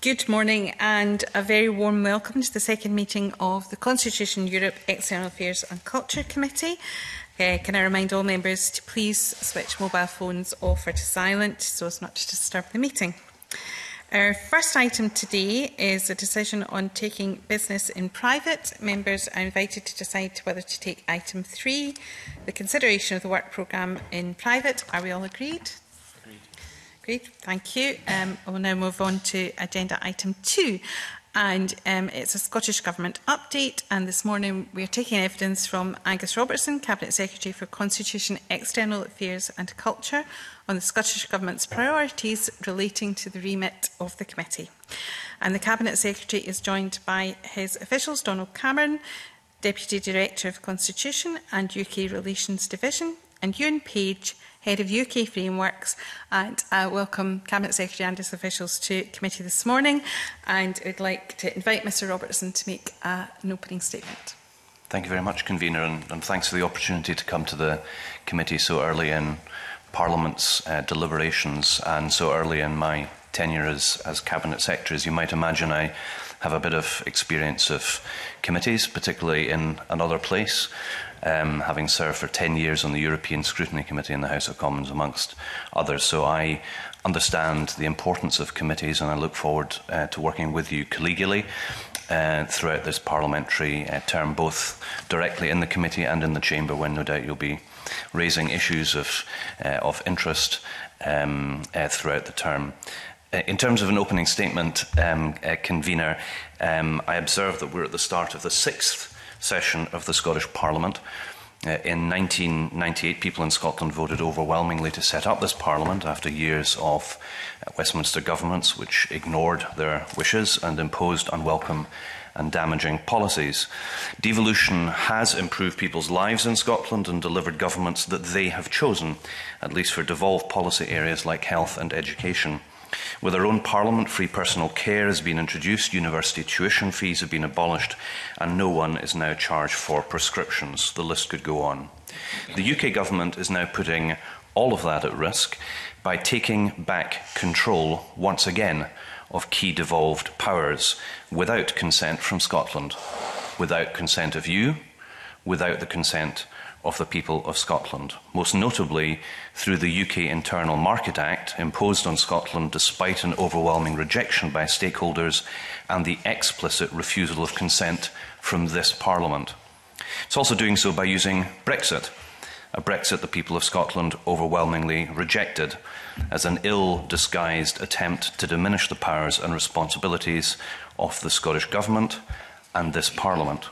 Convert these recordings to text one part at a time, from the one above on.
Good morning and a very warm welcome to the second meeting of the Constitution Europe External Affairs and Culture Committee. Uh, can I remind all members to please switch mobile phones off or to silent so as not to disturb the meeting. Our first item today is a decision on taking business in private. Members are invited to decide whether to take item three, the consideration of the work programme in private. Are we all agreed? Great, thank you. Um, we'll now move on to agenda item two. And um, it's a Scottish Government update. And this morning we are taking evidence from Angus Robertson, Cabinet Secretary for Constitution, External Affairs and Culture, on the Scottish Government's priorities relating to the remit of the committee. And the Cabinet Secretary is joined by his officials, Donald Cameron, Deputy Director of Constitution and UK Relations Division, and Ewan Page, Head of UK Frameworks. And I welcome Cabinet Secretary and his officials to committee this morning. And I'd like to invite Mr Robertson to make uh, an opening statement. Thank you very much, Convener, and, and, thanks for the opportunity to come to the committee so early in Parliament's uh, deliberations and so early in my tenure as, as Cabinet Secretary. As you might imagine, I have a bit of experience of committees, particularly in another place um, having served for 10 years on the European Scrutiny Committee in the House of Commons, amongst others. So I understand the importance of committees and I look forward uh, to working with you collegially uh, throughout this parliamentary uh, term, both directly in the committee and in the chamber, when no doubt you'll be raising issues of, uh, of interest um, uh, throughout the term. Uh, in terms of an opening statement, um, uh, convener, um, I observe that we're at the start of the sixth session of the Scottish Parliament. Uh, in 1998, people in Scotland voted overwhelmingly to set up this parliament after years of uh, Westminster governments which ignored their wishes and imposed unwelcome and damaging policies. Devolution has improved people's lives in Scotland and delivered governments that they have chosen, at least for devolved policy areas like health and education. With our own parliament, free personal care has been introduced, university tuition fees have been abolished, and no one is now charged for prescriptions. The list could go on. The UK government is now putting all of that at risk by taking back control once again of key devolved powers without consent from Scotland, without consent of you, without the consent of the people of Scotland. Most notably, through the UK Internal Market Act imposed on Scotland despite an overwhelming rejection by stakeholders and the explicit refusal of consent from this Parliament. It's also doing so by using Brexit, a Brexit the people of Scotland overwhelmingly rejected, as an ill disguised attempt to diminish the powers and responsibilities of the Scottish Government and this Parliament.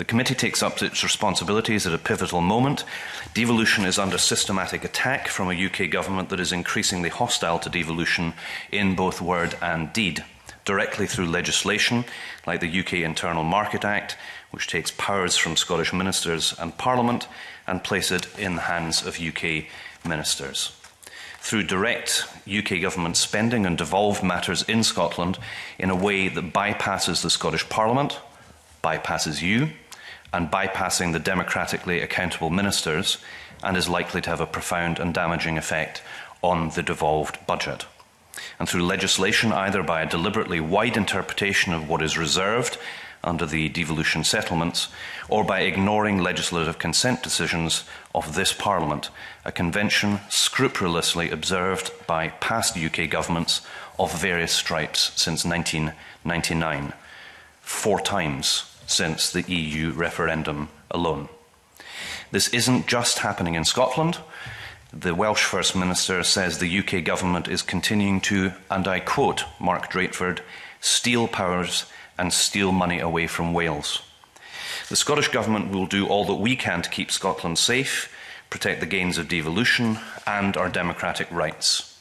The committee takes up its responsibilities at a pivotal moment. Devolution is under systematic attack from a UK government that is increasingly hostile to devolution in both word and deed, directly through legislation like the UK Internal Market Act, which takes powers from Scottish ministers and Parliament and place it in the hands of UK ministers through direct UK government spending and devolved matters in Scotland in a way that bypasses the Scottish Parliament, bypasses you, and bypassing the democratically accountable ministers and is likely to have a profound and damaging effect on the devolved budget. And through legislation, either by a deliberately wide interpretation of what is reserved under the devolution settlements, or by ignoring legislative consent decisions of this Parliament, a convention scrupulously observed by past UK governments of various stripes since 1999, four times since the EU referendum alone. This isn't just happening in Scotland. The Welsh First Minister says the UK government is continuing to, and I quote Mark Drakeford, steal powers and steal money away from Wales. The Scottish Government will do all that we can to keep Scotland safe, protect the gains of devolution, and our democratic rights.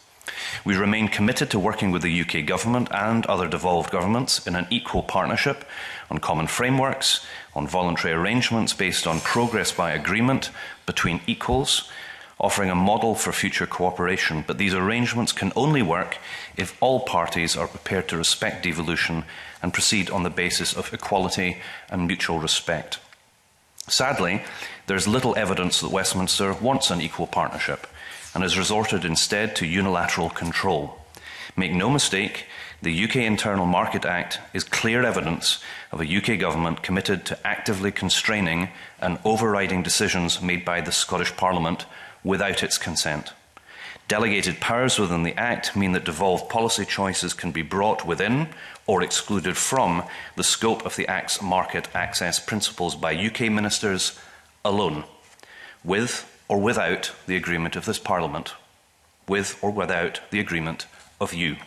We remain committed to working with the UK Government and other devolved governments in an equal partnership on common frameworks, on voluntary arrangements based on progress by agreement between equals, offering a model for future cooperation. But these arrangements can only work if all parties are prepared to respect devolution and proceed on the basis of equality and mutual respect. Sadly, there is little evidence that Westminster wants an equal partnership and has resorted instead to unilateral control. Make no mistake, the UK Internal Market Act is clear evidence of a UK government committed to actively constraining and overriding decisions made by the Scottish Parliament without its consent. Delegated powers within the Act mean that devolved policy choices can be brought within or excluded from the scope of the Act's market access principles by UK ministers alone, with or without the agreement of this Parliament, with or without the agreement of you.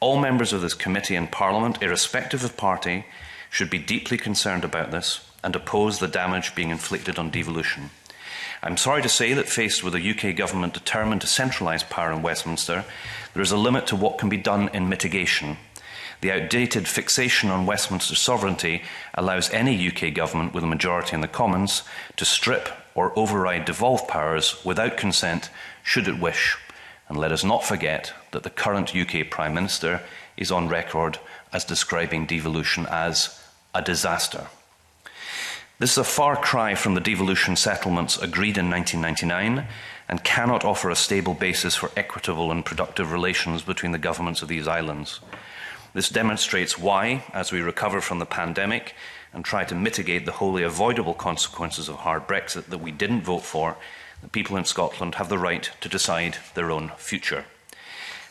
All members of this committee and Parliament, irrespective of party, should be deeply concerned about this and oppose the damage being inflicted on devolution. I'm sorry to say that faced with a UK government determined to centralise power in Westminster, there is a limit to what can be done in mitigation. The outdated fixation on Westminster sovereignty allows any UK government with a majority in the Commons to strip or override devolved powers without consent should it wish. And let us not forget that the current UK Prime Minister is on record as describing devolution as a disaster. This is a far cry from the devolution settlements agreed in 1999 and cannot offer a stable basis for equitable and productive relations between the governments of these islands. This demonstrates why, as we recover from the pandemic and try to mitigate the wholly avoidable consequences of hard Brexit that we didn't vote for, the people in Scotland have the right to decide their own future.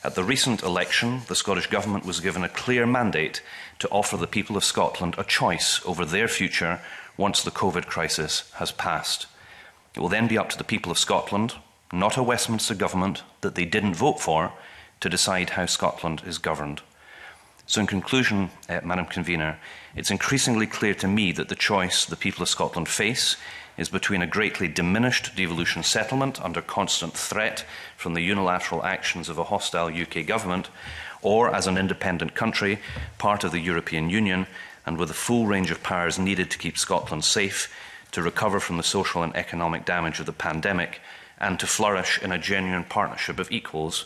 At the recent election, the Scottish Government was given a clear mandate to offer the people of Scotland a choice over their future once the COVID crisis has passed. It will then be up to the people of Scotland, not a Westminster government that they didn't vote for, to decide how Scotland is governed. So, in conclusion, uh, Madam Convener, it's increasingly clear to me that the choice the people of Scotland face is between a greatly diminished devolution settlement under constant threat from the unilateral actions of a hostile UK government or as an independent country, part of the European Union, and with the full range of powers needed to keep Scotland safe, to recover from the social and economic damage of the pandemic, and to flourish in a genuine partnership of equals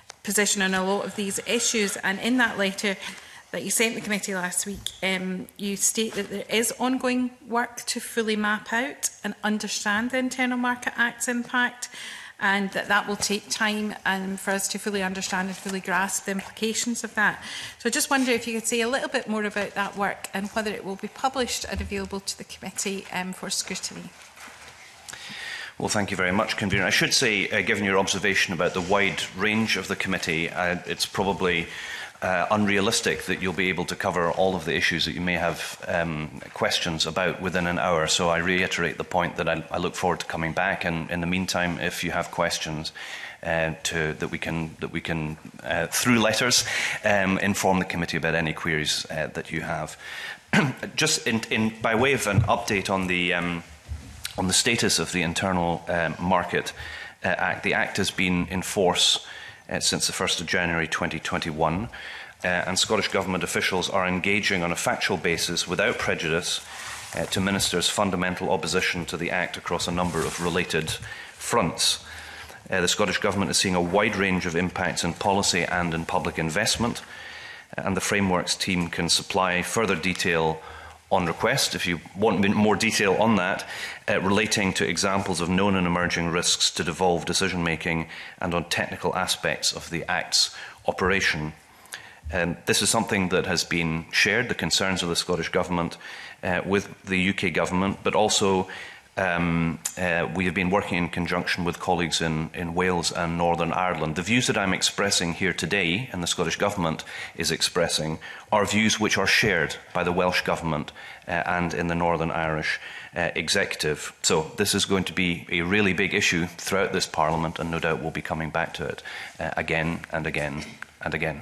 position on a lot of these issues. And in that letter that you sent the committee last week, um, you state that there is ongoing work to fully map out and understand the Internal Market Act's impact and that that will take time um, for us to fully understand and fully grasp the implications of that. So I just wonder if you could say a little bit more about that work and whether it will be published and available to the committee um, for scrutiny. Well, thank you very much, Convener. I should say, uh, given your observation about the wide range of the committee, uh, it's probably uh, unrealistic that you'll be able to cover all of the issues that you may have um, questions about within an hour. So I reiterate the point that I, I look forward to coming back. And in the meantime, if you have questions, uh, to, that we can, that we can uh, through letters, um, inform the committee about any queries uh, that you have. Just in, in, by way of an update on the, um, on the status of the Internal um, Market uh, Act, the Act has been in force uh, since the 1st of January 2021, uh, and Scottish Government officials are engaging on a factual basis without prejudice uh, to ministers' fundamental opposition to the Act across a number of related fronts. Uh, the Scottish Government is seeing a wide range of impacts in policy and in public investment, uh, and the frameworks team can supply further detail on request if you want more detail on that uh, relating to examples of known and emerging risks to devolved decision making and on technical aspects of the Act's operation. Um, this is something that has been shared, the concerns of the Scottish Government uh, with the UK Government, but also um, uh, we have been working in conjunction with colleagues in, in Wales and Northern Ireland. The views that I'm expressing here today, and the Scottish Government is expressing, are views which are shared by the Welsh Government uh, and in the Northern Irish uh, executive. So this is going to be a really big issue throughout this Parliament, and no doubt we'll be coming back to it uh, again and again and again.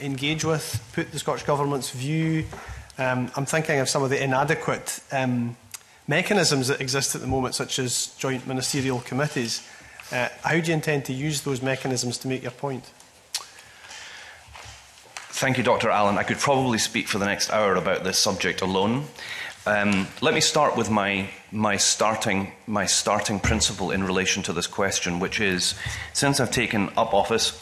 engage with, put the Scottish Government's view? Um, I'm thinking of some of the inadequate um, mechanisms that exist at the moment, such as joint ministerial committees. Uh, how do you intend to use those mechanisms to make your point? Thank you, Dr. Allen. I could probably speak for the next hour about this subject alone. Um, let me start with my my starting, my starting principle in relation to this question, which is since I've taken up office,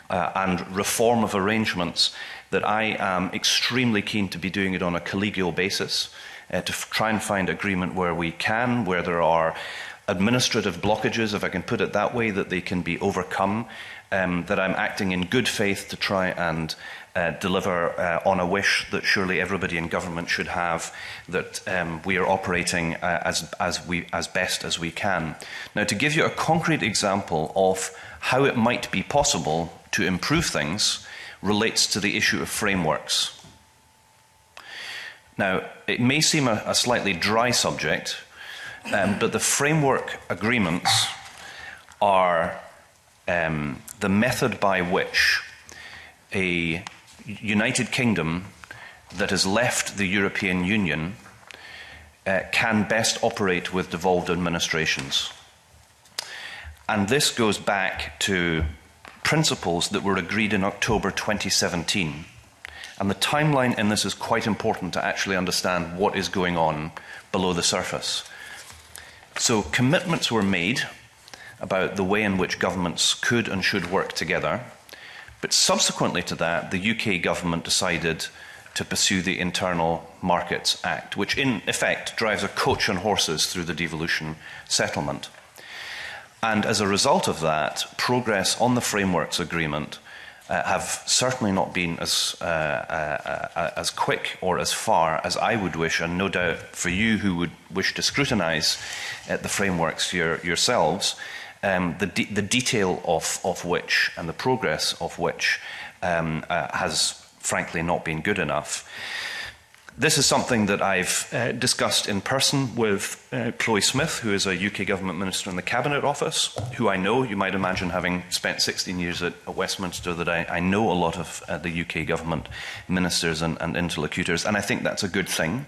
uh, and reform of arrangements, that I am extremely keen to be doing it on a collegial basis, uh, to try and find agreement where we can, where there are administrative blockages, if I can put it that way, that they can be overcome, um, that I'm acting in good faith to try and uh, deliver uh, on a wish that surely everybody in government should have that um, we are operating uh, as, as, we, as best as we can. Now, to give you a concrete example of how it might be possible to improve things relates to the issue of frameworks. Now, it may seem a, a slightly dry subject, um, but the framework agreements are um, the method by which a United Kingdom that has left the European Union uh, can best operate with devolved administrations. And this goes back to principles that were agreed in October 2017. And the timeline in this is quite important to actually understand what is going on below the surface. So, commitments were made about the way in which governments could and should work together. But subsequently to that, the UK government decided to pursue the Internal Markets Act, which in effect drives a coach and horses through the devolution settlement. And as a result of that, progress on the frameworks agreement uh, have certainly not been as, uh, uh, uh as quick or as far as I would wish, and no doubt for you who would wish to scrutinise uh, the frameworks your, yourselves um, the, de the detail of, of which and the progress of which um, uh, has frankly not been good enough. This is something that I've uh, discussed in person with uh, Chloe Smith, who is a UK government minister in the Cabinet Office, who I know, you might imagine, having spent 16 years at, at Westminster, that I, I, know a lot of uh, the UK government ministers and, and, interlocutors. And I think that's a good thing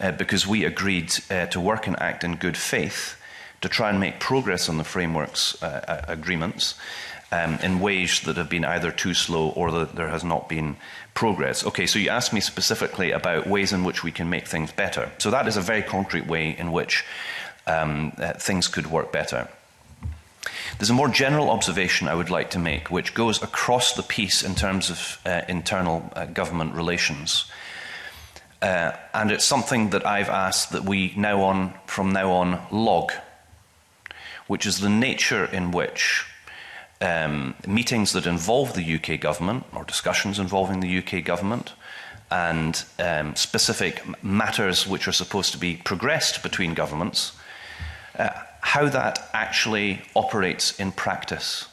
uh, because we agreed uh, to work and act in good faith to try and make progress on the framework's uh, uh, agreements um, in ways that have been either too slow or that there has not been progress. Okay, so you asked me specifically about ways in which we can make things better. So that is a very concrete way in which um, uh, things could work better. There's a more general observation I would like to make, which goes across the piece in terms of uh, internal uh, government relations. Uh, and it's something that I've asked that we now on, from now on, log which is the nature in which um, meetings that involve the UK government or discussions involving the UK government and um, specific matters which are supposed to be progressed between governments, uh, how that actually operates in practice.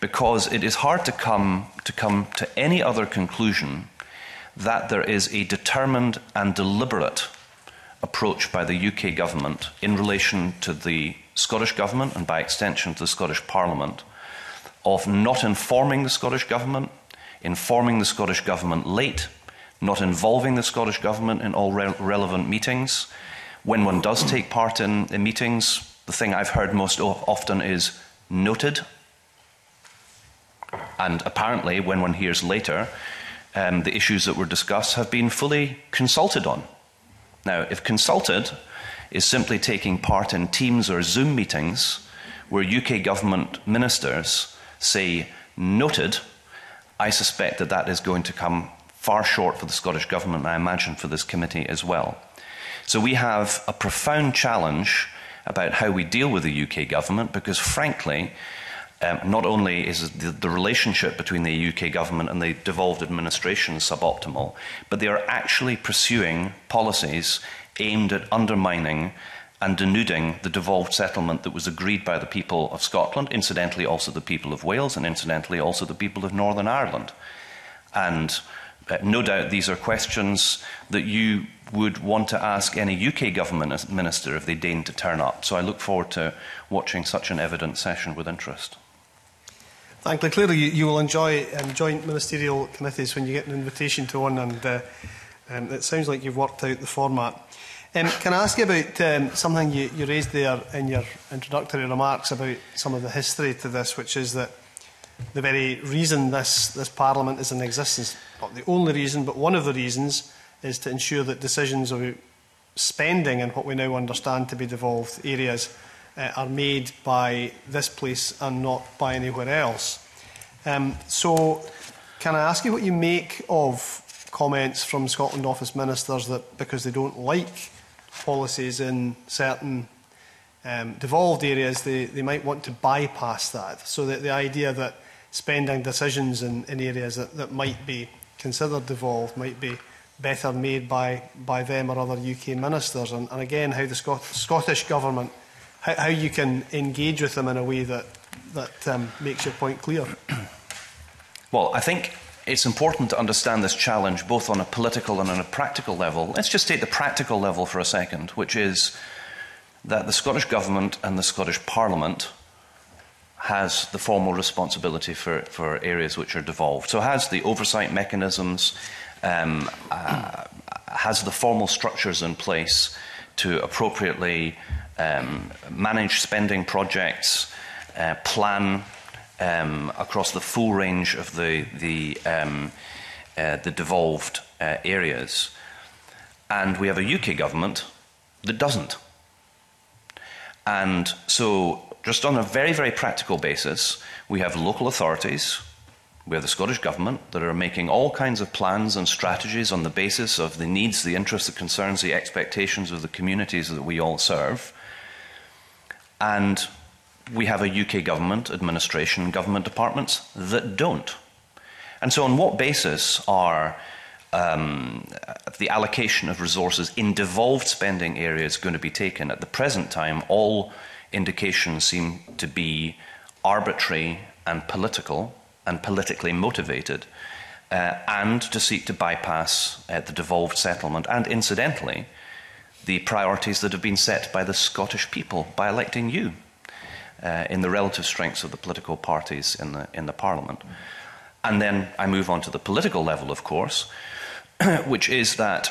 Because it is hard to come, to come to any other conclusion that there is a determined and deliberate approach by the UK government in relation to the Scottish government and by extension to the Scottish Parliament of not informing the Scottish government, informing the Scottish government late, not involving the Scottish government in all re- relevant meetings. When one does take part in, in meetings, the thing I've heard most of, often is noted. And apparently, when one hears later, um, the issues that were discussed have been fully consulted on Now, if consulted is simply taking part in Teams or Zoom meetings where UK government ministers say, noted, I suspect that that is going to come far short for the Scottish Government, and I imagine for this committee as well. So we have a profound challenge about how we deal with the UK government because, frankly, Um, not only is the, the, relationship between the UK government and the devolved administration suboptimal, but they are actually pursuing policies aimed at undermining and denuding the devolved settlement that was agreed by the people of Scotland, incidentally, also the people of Wales, and incidentally, also the people of Northern Ireland. And uh, no doubt these are questions that you would want to ask any UK government minister if they deigned to turn up. So I look forward to watching such an evident session with interest. Thankfully, clearly you, you will enjoy um, joint ministerial committees when you get an invitation to one, and uh, um, it sounds like you've worked out the format. Um, can I ask you about um, something you, you raised there in your introductory remarks about some of the history to this, which is that the very reason this, this Parliament is in existence, not the only reason, but one of the reasons, is to ensure that decisions about spending and what we now understand to be devolved areas uh, are made by this place and not by anywhere else. Um, so, can I ask you what you make of comments from Scotland Office ministers that because they don't like policies in certain um, devolved areas, they, they might want to bypass that? So, that the idea that spending decisions in, in areas that, that might be considered devolved might be better made by, by them or other UK ministers. And, and again, how the Scot Scottish Government how, how you can engage with them in a way that, that um, makes your point clear. well, I think it's important to understand this challenge both on a political and on a practical level. Let's just take the practical level for a second, which is that the Scottish Government and the Scottish Parliament has the formal responsibility for, for areas which are devolved. So has the oversight mechanisms, um, uh, has the formal structures in place to appropriately um, manage spending projects, uh, plan um, across the full range of the the um, uh, the devolved uh, areas, and we have a UK government that doesn't. And so, just on a very very practical basis, we have local authorities. We have the Scottish Government that are making all kinds of plans and strategies on the basis of the needs, the interests, the concerns, the expectations of the communities that we all serve. And we have a UK government, administration, government departments that don't. And so, on what basis are um, the allocation of resources in devolved spending areas going to be taken? At the present time, all indications seem to be arbitrary and political and politically motivated, uh, and to seek to bypass uh, the devolved settlement and, incidentally, the priorities that have been set by the Scottish people by electing you uh, in the relative strengths of the political parties in the, in the Parliament. And then I move on to the political level, of course, which is that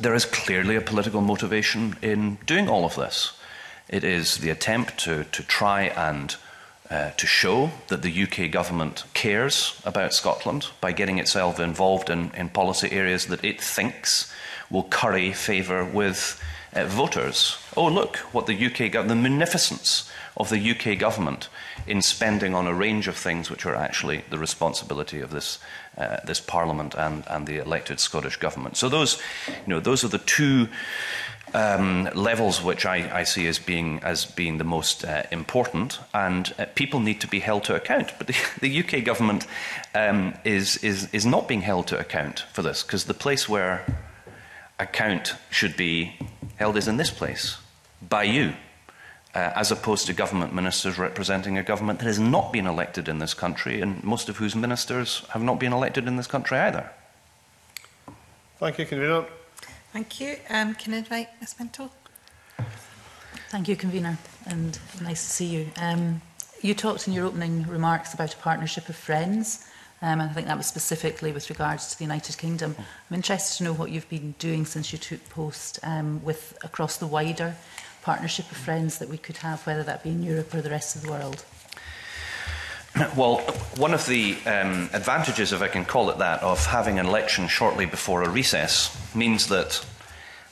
there is clearly a political motivation in doing all of this. It is the attempt to, to try and uh, to show that the UK government cares about Scotland by getting itself involved in, in policy areas that it thinks will curry favour with uh, voters. Oh, look what the UK the munificence of the UK government in spending on a range of things which are actually the responsibility of this uh, this Parliament and and the elected Scottish government. So those, you know, those are the two. Um, levels which I, I, see as being as being the most uh, important, and uh, people need to be held to account. But the, the UK government um, is is is not being held to account for this because the place where account should be held is in this place by you. Uh, as opposed to government ministers representing a government that has not been elected in this country, and most of whose ministers have not been elected in this country either. Thank you, Convener. Thank you. Um, can I invite Ms Mental? Thank you, Convener, and nice to see you. Um, you talked in your opening remarks about a partnership of friends. Um, and I think that was specifically with regards to the United Kingdom. I'm interested to know what you've been doing since you took post um, with across the wider partnership of friends that we could have, whether that be in Europe or the rest of the world. Well, one of the um, advantages, if I can call it that, of having an election shortly before a recess means that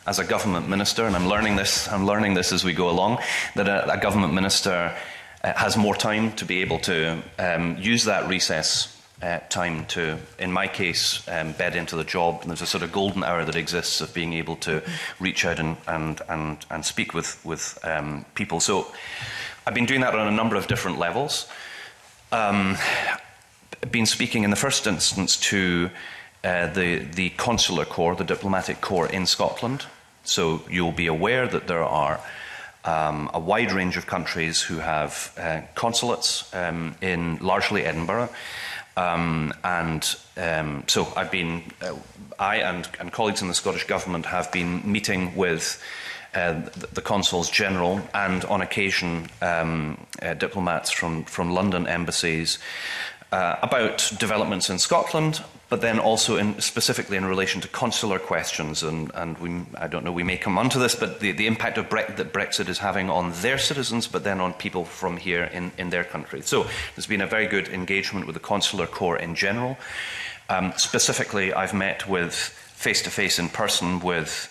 as a government minister, and I'm learning this, I'm learning this as we go along, that a, a government minister uh, has more time to be able to um, use that recess uh, time to, in my case, um, bed into the job. And there's a sort of golden hour that exists of being able to reach out and, and, and, and speak with, with um, people. So I've been doing that on a number of different levels. Um, been speaking in the first instance to uh, the, the consular corps, the diplomatic corps in Scotland. So you'll be aware that there are um, a wide range of countries who have uh, consulates um, in largely Edinburgh. Um, and um, so I've been, uh, I and, and colleagues in the Scottish Government have been meeting with uh, the, the consuls general and on occasion um, uh, diplomats from, from London embassies uh, about developments in Scotland, but then also in, specifically in relation to consular questions. And, and we, I don't know, we may come onto this, but the, the impact of Bre that Brexit is having on their citizens, but then on people from here in, in their country. So there's been a very good engagement with the consular corps in general. Um, specifically, I've met with face to face in person with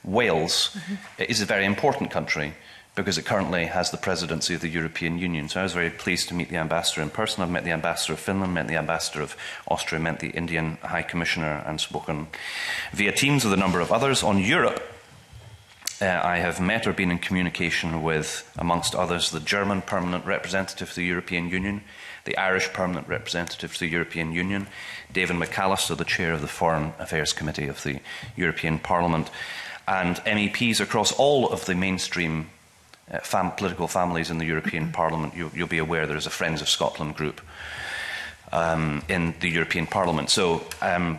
Wales. Mm -hmm. It is a very important country because it currently has the presidency of the European Union. So I was very pleased to meet the ambassador in person. I've met the ambassador of Finland, met the ambassador of Austria, met the Indian High Commissioner, and spoken via Teams with a number of others. On Europe, uh, I have met or been in communication with, amongst others, the German permanent representative to the European Union, the Irish permanent representative to the European Union, David McAllister, the chair of the Foreign Affairs Committee of the European Parliament, and MEPs across all of the mainstream Uh, fam political families in the European mm-hmm. Parliament, you, you'll be aware there is a Friends of Scotland group um, in the European Parliament. So um,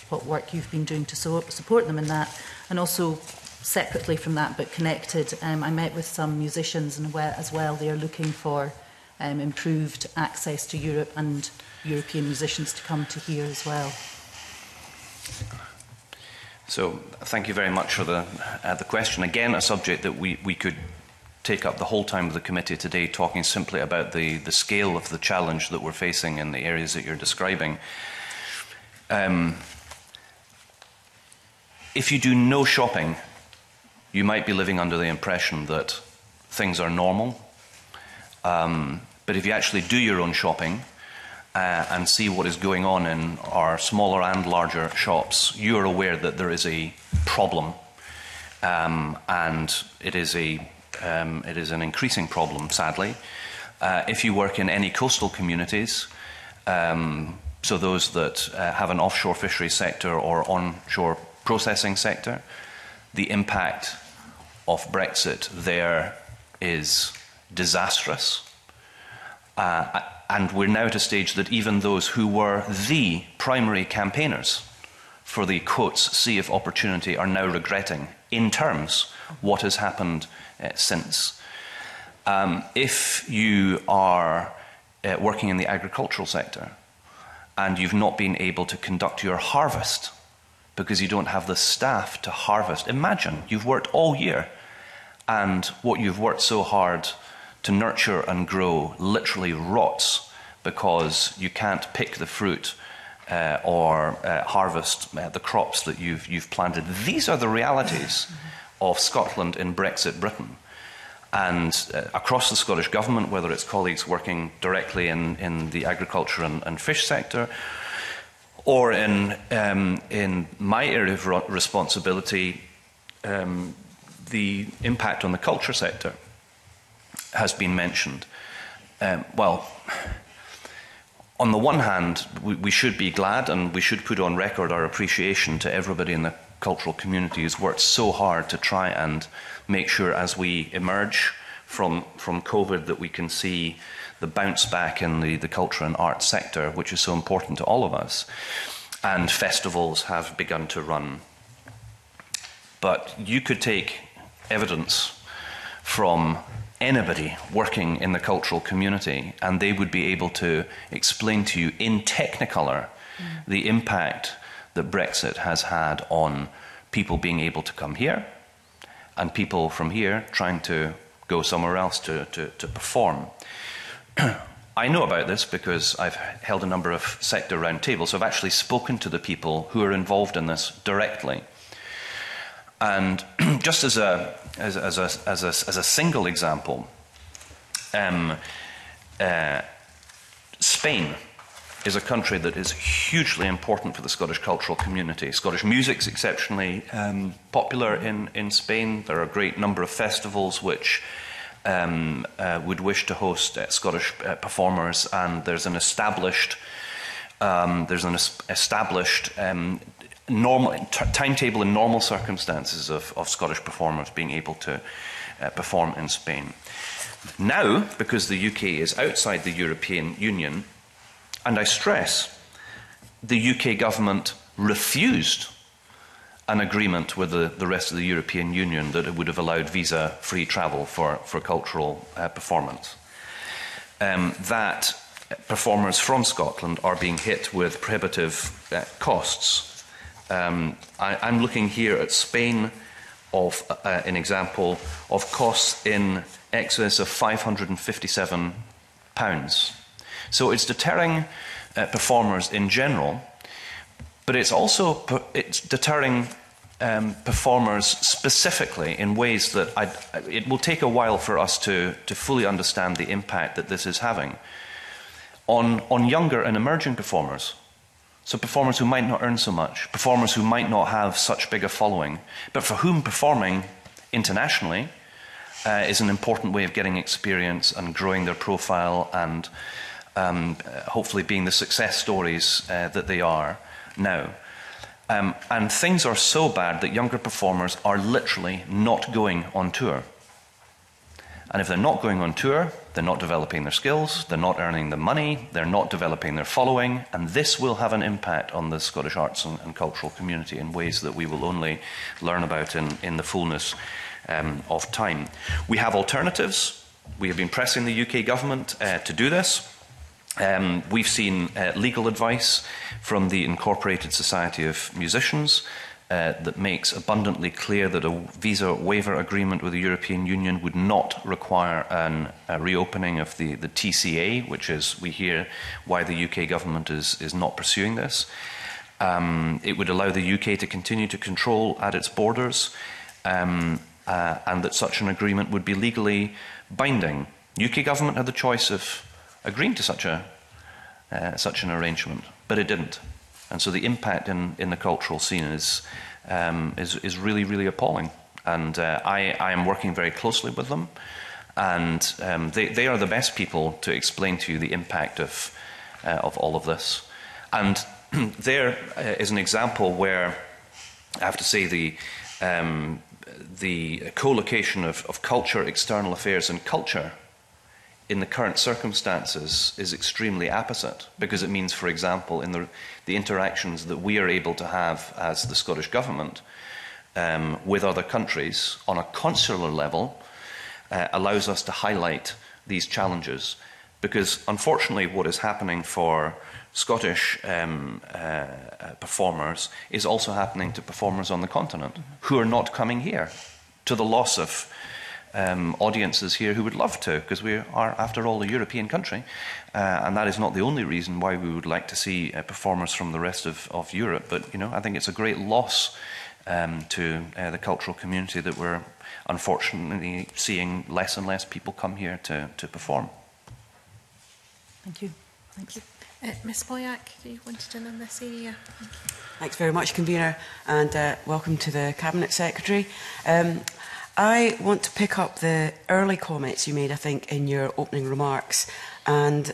what work you've been doing to so support them in that. And also, separately from that but connected, um, I met with some musicians and well, as well. They are looking for um, improved access to Europe and European musicians to come to here as well. So thank you very much for the, uh, the question. Again, a subject that we, we could take up the whole time of the committee today talking simply about the, the scale of the challenge that we're facing in the areas that you're describing. Um, if you do no shopping, you might be living under the impression that things are normal. Um, but if you actually do your own shopping uh, and see what is going on in our smaller and larger shops, you are aware that there is a problem um, and it is a Um, it is an increasing problem, sadly. Uh, if you work in any coastal communities, um, so those that uh, have an offshore fishery sector or onshore processing sector, the impact of Brexit there is disastrous. Uh, and we're now at a stage that even those who were the primary campaigners for the quotes sea of opportunity are now regretting, in terms, what has happened Uh, since. Um, if you are uh, working in the agricultural sector and you've not been able to conduct your harvest because you don't have the staff to harvest, imagine you've worked all year and what you've worked so hard to nurture and grow literally rots because you can't pick the fruit uh, or uh, harvest uh, the crops that you've, you've planted. These are the realities of Scotland in Brexit Britain. And uh, across the Scottish Government, whether it's colleagues working directly in, in the agriculture and, and fish sector, or in, um, in my area of responsibility, um, the impact on the culture sector has been mentioned. Um, well, on the one hand, we, we should be glad and we should put on record our appreciation to everybody in the cultural community has worked so hard to try and make sure as we emerge from, from COVID that we can see the bounce back in the, the culture and arts sector, which is so important to all of us. And festivals have begun to run. But you could take evidence from anybody working in the cultural community, and they would be able to explain to you in technicolor mm. the impact that Brexit has had on people being able to come here and people from here trying to go somewhere else to, to, to perform. I know about this because I've held a number of sector roundtables, so I've actually spoken to the people who are involved in this directly. And just as a, as, as a, as a, as a single example, um, uh, Spain is a country that is hugely important for the Scottish cultural community. Scottish music is exceptionally um, popular in, in Spain. There are a great number of festivals which um, uh, would wish to host uh, Scottish uh, performers, and there's an established um, there's an established um, normal timetable in normal circumstances of, of Scottish performers being able to uh, perform in Spain. Now, because the UK is outside the European Union, And I stress the UK government refused an agreement with the, the rest of the European Union that it would have allowed visa free travel for, for cultural uh, performance. Um, that performers from Scotland are being hit with prohibitive uh, costs. Um, I, I'm looking here at Spain of uh, an example of costs in excess of 557 pounds So it's deterring uh, performers in general, but it's also it's deterring um, performers specifically in ways that I'd, it will take a while for us to, to fully understand the impact that this is having on, on younger and emerging performers. So, performers who might not earn so much, performers who might not have such big a following, but for whom performing internationally uh, is an important way of getting experience and growing their profile and um, uh, hopefully being the success stories uh, that they are now. Um, and things are so bad that younger performers are literally not going on tour. And if they're not going on tour, they're not developing their skills, they're not earning the money, they're not developing their following, and this will have an impact on the Scottish arts and, and cultural community in ways that we will only learn about in, in the fullness um, of time. We have alternatives. We have been pressing the UK government uh, to do this. Um, we've seen uh, legal advice from the Incorporated Society of Musicians uh, that makes abundantly clear that a visa waiver agreement with the European Union would not require an, a reopening of the, the TCA, which is, we hear, why the UK government is, is not pursuing this. Um, it would allow the UK to continue to control at its borders, um, uh, and that such an agreement would be legally binding. UK government had the choice of agreeing to such, a, uh, such an arrangement, but it didn't. And so the impact in, in the cultural scene is, um, is, is really, really appalling. And uh, I, I am working very closely with them, and um, they, they are the best people to explain to you the impact of, uh, of all of this. And there uh, is an example where I have to say the, um, the co location of, of culture, external affairs, and culture in the current circumstances is extremely apposite because it means, for example, in the, the interactions that we are able to have as the Scottish Government um, with other countries on a consular level uh, allows us to highlight these challenges. Because unfortunately, what is happening for Scottish um, uh, performers is also happening to performers on the continent mm -hmm. who are not coming here to the loss of um, audiences here who would love to, because we are, after all, a European country. Uh, and that is not the only reason why we would like to see uh, performers from the rest of, of Europe. But, you know, I think it's a great loss um, to uh, the cultural community that we're unfortunately seeing less and less people come here to, to perform. Thank you. Thank you. Uh, Ms Boyack, do you wanted in on this area? Thank you. Thanks very much, Convener, and uh, welcome to the Cabinet Secretary. Um, I want to pick up the early comments you made, I think, in your opening remarks and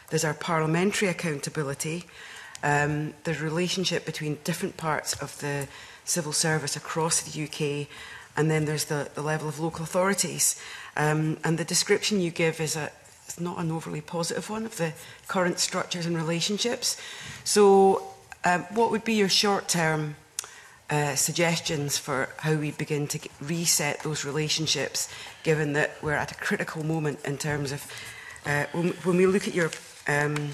There's our parliamentary accountability. Um, there's relationship between different parts of the civil service across the UK. And then there's the, the level of local authorities. Um, and the description you give is a, it's not an overly positive one of the current structures and relationships. So um, what would be your short-term uh, suggestions for how we begin to reset those relationships, given that we're at a critical moment in terms of uh, when, when we look at your um,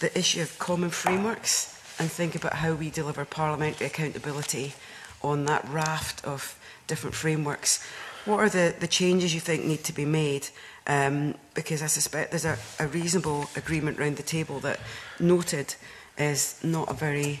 the issue of common frameworks and think about how we deliver parliamentary accountability on that raft of different frameworks. What are the, the changes you think need to be made? Um, because I suspect there's a, a reasonable agreement round the table that noted is not a very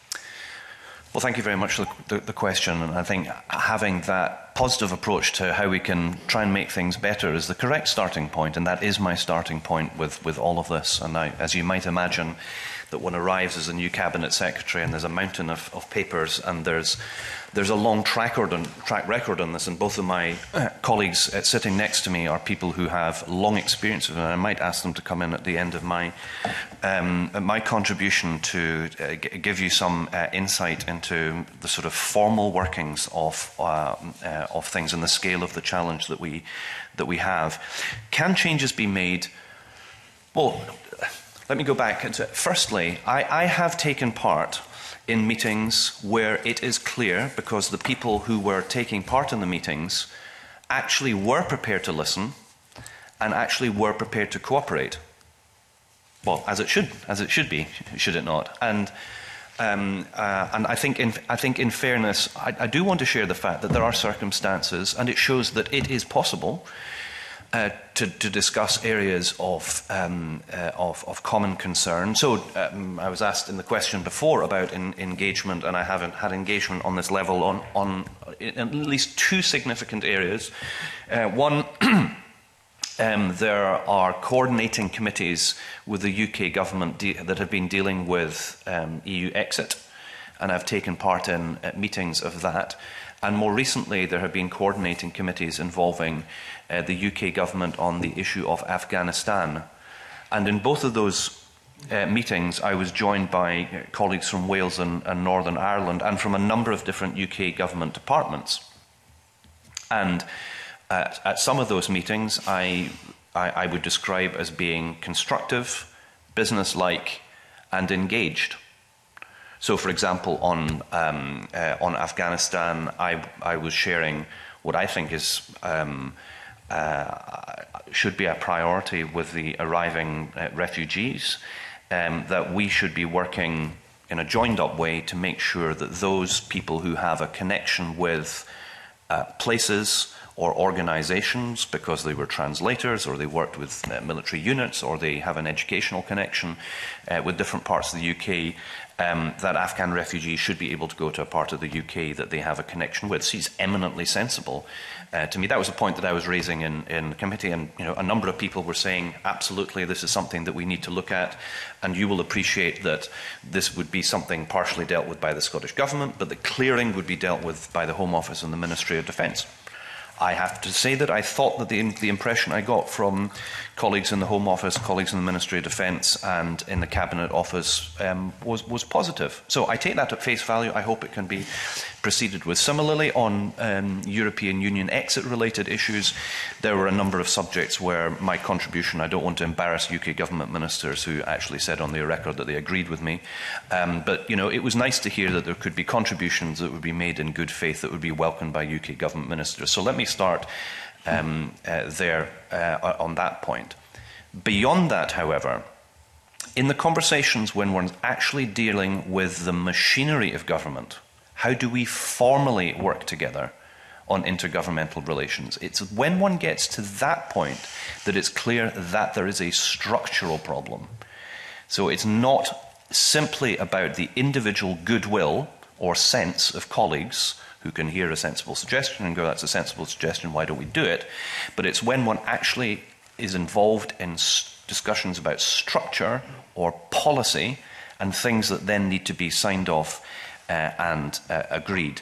Well, thank you very much for the, the, the question. And I think having that positive approach to how we can try and make things better is the correct starting point, and that is my starting point with, with all of this. And I, as you might imagine, that one arrives as a new cabinet secretary and there's a mountain of, of papers and there's There's a long track record on, track record on this, and both of my uh-huh. colleagues at sitting next to me are people who have long experience of it. And I might ask them to come in at the end of my um, my contribution to uh, give you some uh, insight into the sort of formal workings of uh, uh, of things and the scale of the challenge that we that we have. Can changes be made? Well, let me go back. Firstly, I, I have taken part in meetings where it is clear, because the people who were taking part in the meetings actually were prepared to listen and actually were prepared to cooperate. Well, as it should, as it should be, should it not? And um, uh, and I think, in, I think in fairness, I, I do want to share the fact that there are circumstances, and it shows that it is possible uh, to, to discuss areas of, um, uh, of, of common concern. So um, I was asked in the question before about in, engagement, and I haven't had engagement on this level on, on at least two significant areas. Uh, one, um, there are coordinating committees with the UK government that have been dealing with um, EU exit, and I've taken part in uh, meetings of that. And more recently, there have been coordinating committees involving uh, the UK government on the issue of Afghanistan. And in both of those uh, meetings, I was joined by uh, colleagues from Wales and, and Northern Ireland and from a number of different UK government departments. And at, at some of those meetings, I, I, I would describe as being constructive, business-like, and engaged. So, for example, on um, uh, on Afghanistan, I I was sharing what I think is um, uh, should be a priority with the arriving uh, refugees um, that we should be working in a joined up way to make sure that those people who have a connection with uh, places or organisations because they were translators or they worked with uh, military units or they have an educational connection uh, with different parts of the UK um, that Afghan refugees should be able to go to a part of the UK that they have a connection with seems eminently sensible. Uh, to me, that was a point that I was raising in, in committee, and you know, a number of people were saying, absolutely, this is something that we need to look at, and you will appreciate that this would be something partially dealt with by the Scottish Government, but the clearing would be dealt with by the Home Office and the Ministry of Defence. I have to say that I thought that the, the impression I got from colleagues in the Home Office, colleagues in the Ministry of Defence, and in the Cabinet Office um, was, was positive. So I take that at face value. I hope it can be proceeded with. Similarly, on um, European Union exit related issues, there were a number of subjects where my contribution, I don't want to embarrass UK government ministers who actually said on their record that they agreed with me, um, but you know, it was nice to hear that there could be contributions that would be made in good faith that would be welcomed by UK government ministers. So let me start um, uh, there uh, on that point. Beyond that, however, in the conversations when we're actually dealing with the machinery of government, how do we formally work together on intergovernmental relations? It's when one gets to that point that it's clear that there is a structural problem. So it's not simply about the individual goodwill or sense of colleagues who can hear a sensible suggestion and go, that's a sensible suggestion, why don't we do it? But it's when one actually is involved in discussions about structure or policy and things that then need to be signed off uh, and uh, agreed.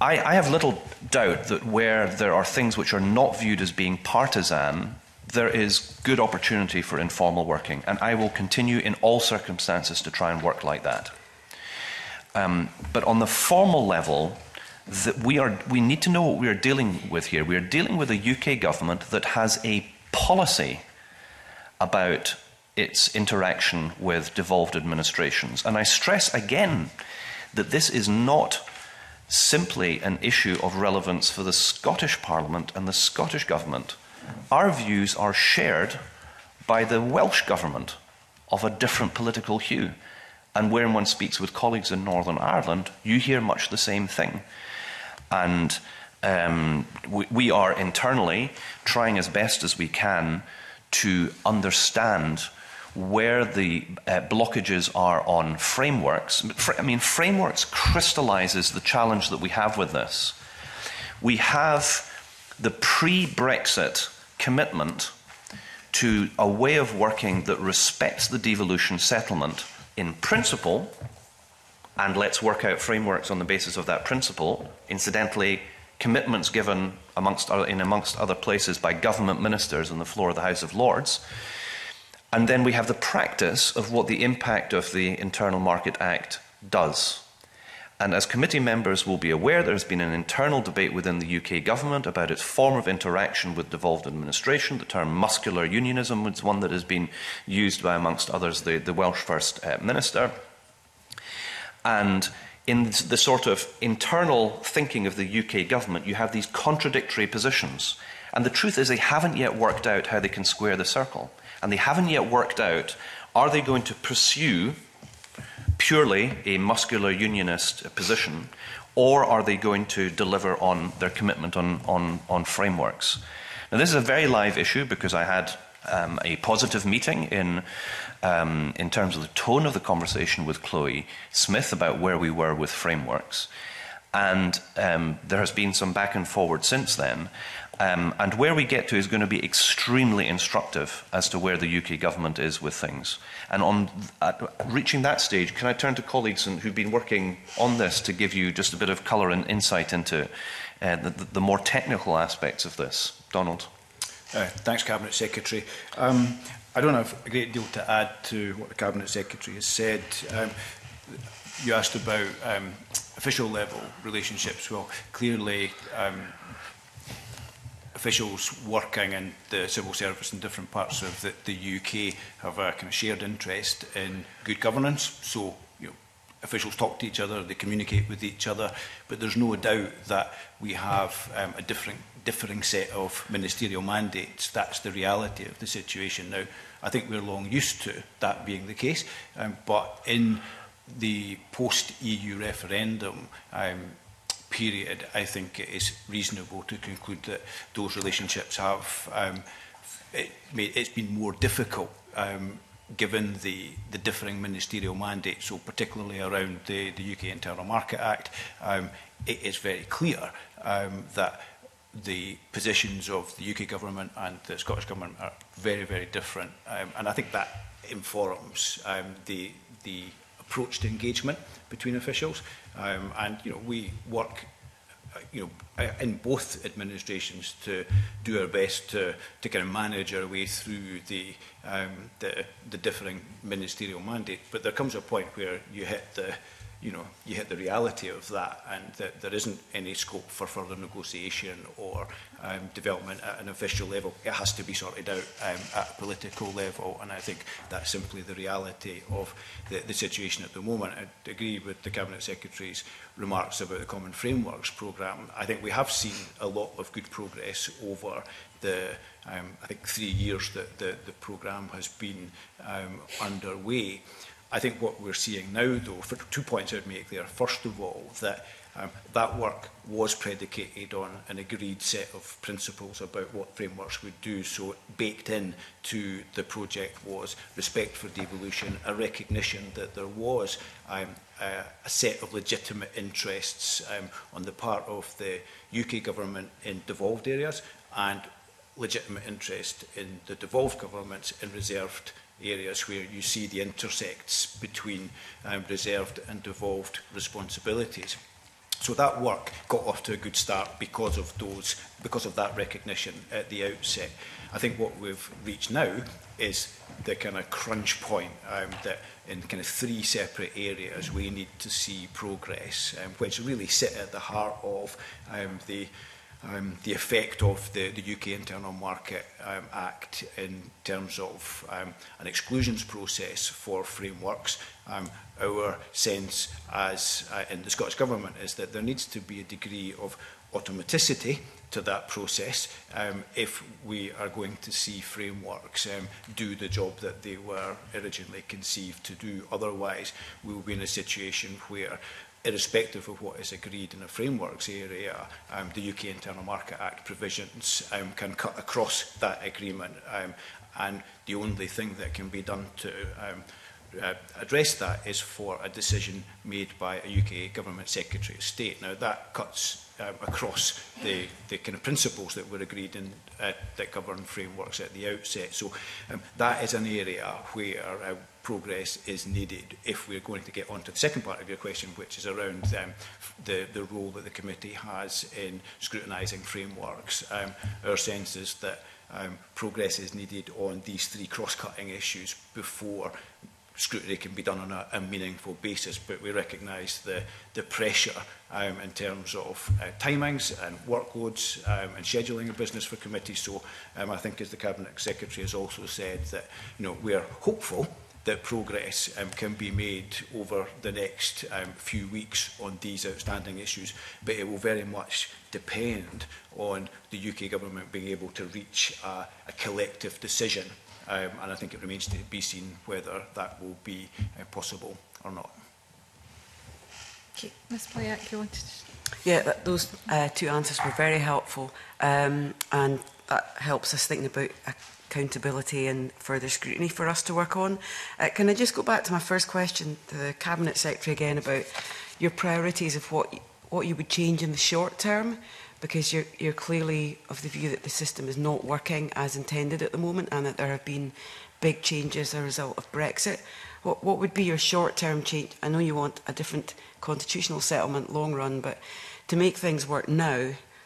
I, I have little doubt that where there are things which are not viewed as being partisan, there is good opportunity for informal working, and I will continue in all circumstances to try and work like that. Um, but on the formal level, that we are we need to know what we are dealing with here. We are dealing with a UK government that has a policy about its interaction with devolved administrations. And I stress again that this is not simply an issue of relevance for the Scottish Parliament and the Scottish government. Our views are shared by the Welsh government of a different political hue. And when one speaks with colleagues in Northern Ireland, you hear much the same thing. And um, we, we are internally trying as best as we can to understand where the uh, blockages are on frameworks. I mean, frameworks crystallizes the challenge that we have with this. We have the pre Brexit commitment to a way of working that respects the devolution settlement in principle, and let's work out frameworks on the basis of that principle. Incidentally, commitments given amongst, in amongst other places by government ministers on the floor of the House of Lords. And then we have the practice of what the impact of the Internal Market Act does And as committee members will be aware, there has been an internal debate within the UK government about its form of interaction with devolved administration. The term muscular unionism is one that has been used by, amongst others, the, the Welsh First uh, Minister. And in the sort of internal thinking of the UK government, you have these contradictory positions. And the truth is, they haven't yet worked out how they can square the circle. And they haven't yet worked out are they going to pursue purely a muscular unionist position, or are they going to deliver on their commitment on, on, on frameworks? Now, this is a very live issue because I had um, a positive meeting in, um, in terms of the tone of the conversation with Chloe Smith about where we were with frameworks. And um, there has been some back and forward since then. Um, and where we get to is going to be extremely instructive as to where the UK government is with things. And on uh, reaching that stage, can I turn to colleagues and, who've been working on this to give you just a bit of colour and insight into uh, the, the, more technical aspects of this? Donald. Uh, thanks, Cabinet Secretary. Um, I don't have a great deal to add to what the Cabinet Secretary has said. Um, you asked about um, official level relationships. Well, clearly, Um, officials working in the civil service in different parts of the, the UK have a kind of shared interest in good governance. So you know, officials talk to each other, they communicate with each other, but there's no doubt that we have um, a different differing set of ministerial mandates. That's the reality of the situation now. I think we're long used to that being the case, um, but in the post-EU referendum, um, period, I think it is reasonable to conclude that those relationships have um, it may, it's been more difficult um, given the, the differing ministerial mandates, so particularly around the, the UK Internal Market Act, um, it is very clear um, that the positions of the UK government and the Scottish government are very, very different. Um, and I think that informs um, the, the approach to engagement between officials. Um, and you know, we work uh, you know, uh, in both administrations to do our best to, to kind of manage our way through the, um, the, the differing ministerial mandate. But there comes a point where you hit the, you know, you hit the reality of that and that there isn't any scope for further negotiation or um, development at an official level. It has to be sorted out um, at a political level and I think that's simply the reality of the, the situation at the moment. I agree with the Cabinet Secretary's remarks about the Common Frameworks programme. I think we have seen a lot of good progress over the um, I think three years that the, the programme has been um, underway. I think what we're seeing now, though, for two points I'd make there. First of all, that um, that work was predicated on an agreed set of principles about what frameworks would do. So baked in to the project was respect for devolution, a recognition that there was um, a set of legitimate interests um, on the part of the UK government in devolved areas and legitimate interest in the devolved governments in reserved areas areas where you see the intersects between um, reserved and devolved responsibilities. So that work got off to a good start because of those, because of that recognition at the outset. I think what we've reached now is the kind of crunch point um, that in kind of three separate areas we need to see progress, um, which really sit at the heart of um, the um, the effect of the, the UK Internal Market um, Act in terms of um, an exclusions process for frameworks. Um, our sense as uh, in the Scottish Government is that there needs to be a degree of automaticity to that process um, if we are going to see frameworks um, do the job that they were originally conceived to do. Otherwise, we will be in a situation where irrespective of what is agreed in a frameworks area, um, the UK Internal Market Act provisions um, can cut across that agreement. Um, and the only thing that can be done to um, uh, address that is for a decision made by a UK Government Secretary of State. Now, that cuts um, across the, the kind of principles that were agreed in, uh, that govern frameworks at the outset. So um, that is an area where uh, progress is needed if we're going to get on to the second part of your question, which is around um, the, the role that the committee has in scrutinising frameworks. Um, our sense is that um, progress is needed on these three cross-cutting issues before scrutiny can be done on a, a meaningful basis, but we recognise the, the pressure um, in terms of uh, timings and workloads um, and scheduling of business for committees. So um, I think, as the Cabinet Secretary has also said, that you know, we are hopeful that progress um, can be made over the next um, few weeks on these outstanding issues, but it will very much depend on the UK government being able to reach a, a collective decision. Um, and I think it remains to be seen whether that will be uh, possible or not. Okay. Ms Playak, you wanted to... Yeah, that, those uh, two answers were very helpful um, and that helps us think about a accountability and further scrutiny for us to work on. Uh, can I just go back to my first question to the Cabinet Secretary again about your priorities of what, what you would change in the short term? Because you're, you're clearly of the view that the system is not working as intended at the moment and that there have been big changes as a result of Brexit. What, what would be your short-term change? I know you want a different constitutional settlement long run, but to make things work now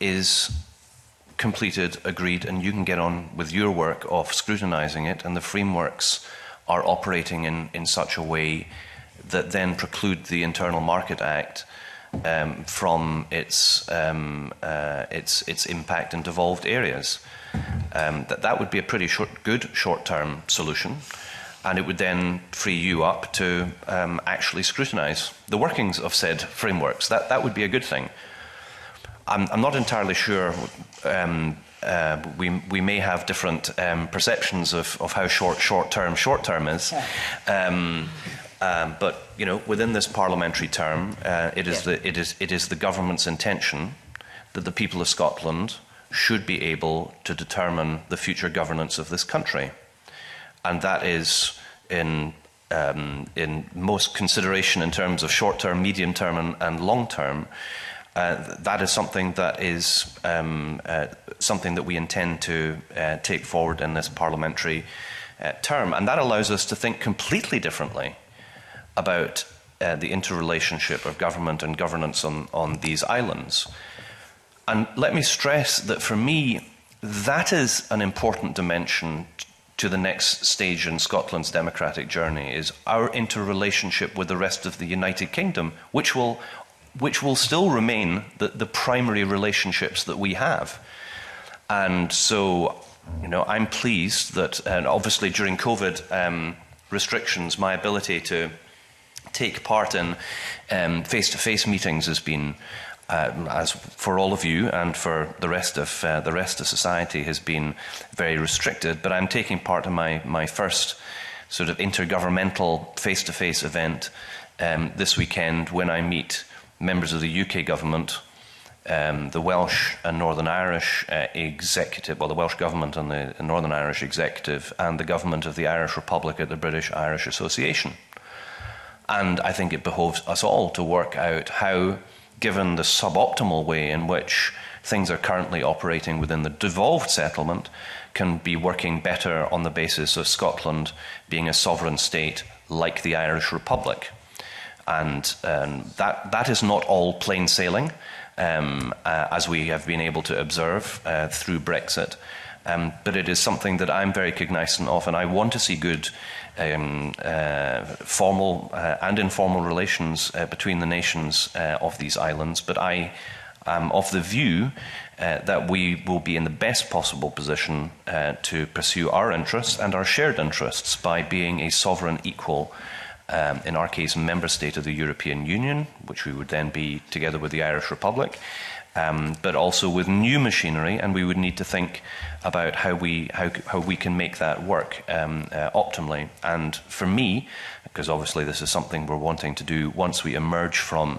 is completed, agreed, and you can get on with your work of scrutinizing it, and the frameworks are operating in, in such a way that then preclude the Internal Market Act um, from its, um, uh, its, its impact in devolved areas. Um, that, that would be a pretty short, good short term solution, and it would then free you up to um, actually scrutinize the workings of said frameworks. That, that would be a good thing. I'm, I'm not entirely sure. Um, uh, we, we may have different um, perceptions of, of how short short term short term is. Um, um, but you know, within this parliamentary term, uh, it is yeah. the it is it is the government's intention that the people of Scotland should be able to determine the future governance of this country, and that is in um, in most consideration in terms of short term, medium term, and, and long term. uh, that is something that is um, uh, something that we intend to uh, take forward in this parliamentary uh, term, and that allows us to think completely differently about uh, the interrelationship of government and governance on, on these islands. And let me stress that for me, that is an important dimension to the next stage in Scotland's democratic journey is our interrelationship with the rest of the United Kingdom, which will which will still remain the, the primary relationships that we have. And so, you know, I'm pleased that, and obviously during COVID um, restrictions, my ability to take part in face to face meetings has been. Uh, as for all of you and for the rest of uh, the rest of society has been very restricted. But I'm taking part in my my first sort of intergovernmental face-to-face event um, this weekend when I meet members of the UK government, um, the Welsh and Northern Irish uh, executive, well, the Welsh government and the Northern Irish executive, and the government of the Irish Republic at the British Irish Association. And I think it behoves us all to work out how, given the suboptimal way in which things are currently operating within the devolved settlement, can be working better on the basis of Scotland being a sovereign state like the Irish Republic. And um, that, that is not all plain sailing, um, uh, as we have been able to observe uh, through Brexit. Um, but it is something that I'm very cognizant of, and I want to see good um, uh, formal uh, and informal relations uh, between the nations uh, of these islands. But I am of the view uh, that we will be in the best possible position uh, to pursue our interests and our shared interests by being a sovereign equal um, in our case, member state of the European Union, which we would then be together with the Irish Republic, um, but also with new machinery, and we would need to think about how we how, how we can make that work um, uh, optimally. And for me, because obviously this is something we're wanting to do once we emerge from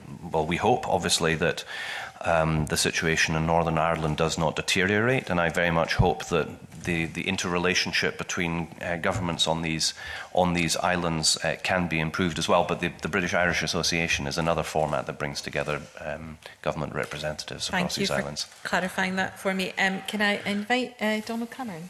well, we hope obviously that um, the situation in Northern Ireland does not deteriorate. And I very much hope that the, the interrelationship between uh, governments on these, on these islands uh, can be improved as well. But the, the British Irish Association is another format that brings together um, government representatives Thank across these islands. Thank you for clarifying that for me. Um, can I invite uh, Donald Cameron?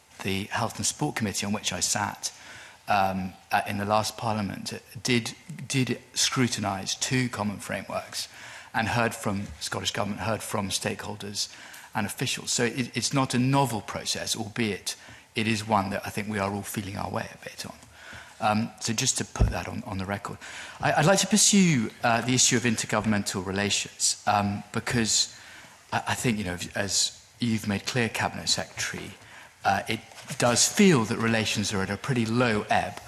the Health and Sport Committee on which I sat um, uh, in the last Parliament did did scrutinise two common frameworks and heard from Scottish Government, heard from stakeholders and officials. So it, it's not a novel process, albeit it is one that I think we are all feeling our way a bit on. Um, so just to put that on, on the record. I, I'd like to pursue uh, the issue of intergovernmental relations um, because I, I think, you know, as you've made clear, Cabinet Secretary, uh, it does feel that relations are at a pretty low ebb.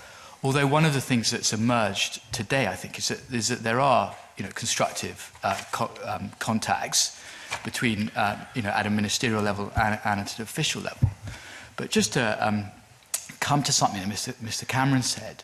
Although one of the things that's emerged today, I think, is that, is that there are you know, constructive uh, co um, contacts between, uh, you know, at a ministerial level and, and at an official level. But just to um, come to something that Mr. Mr. Cameron said,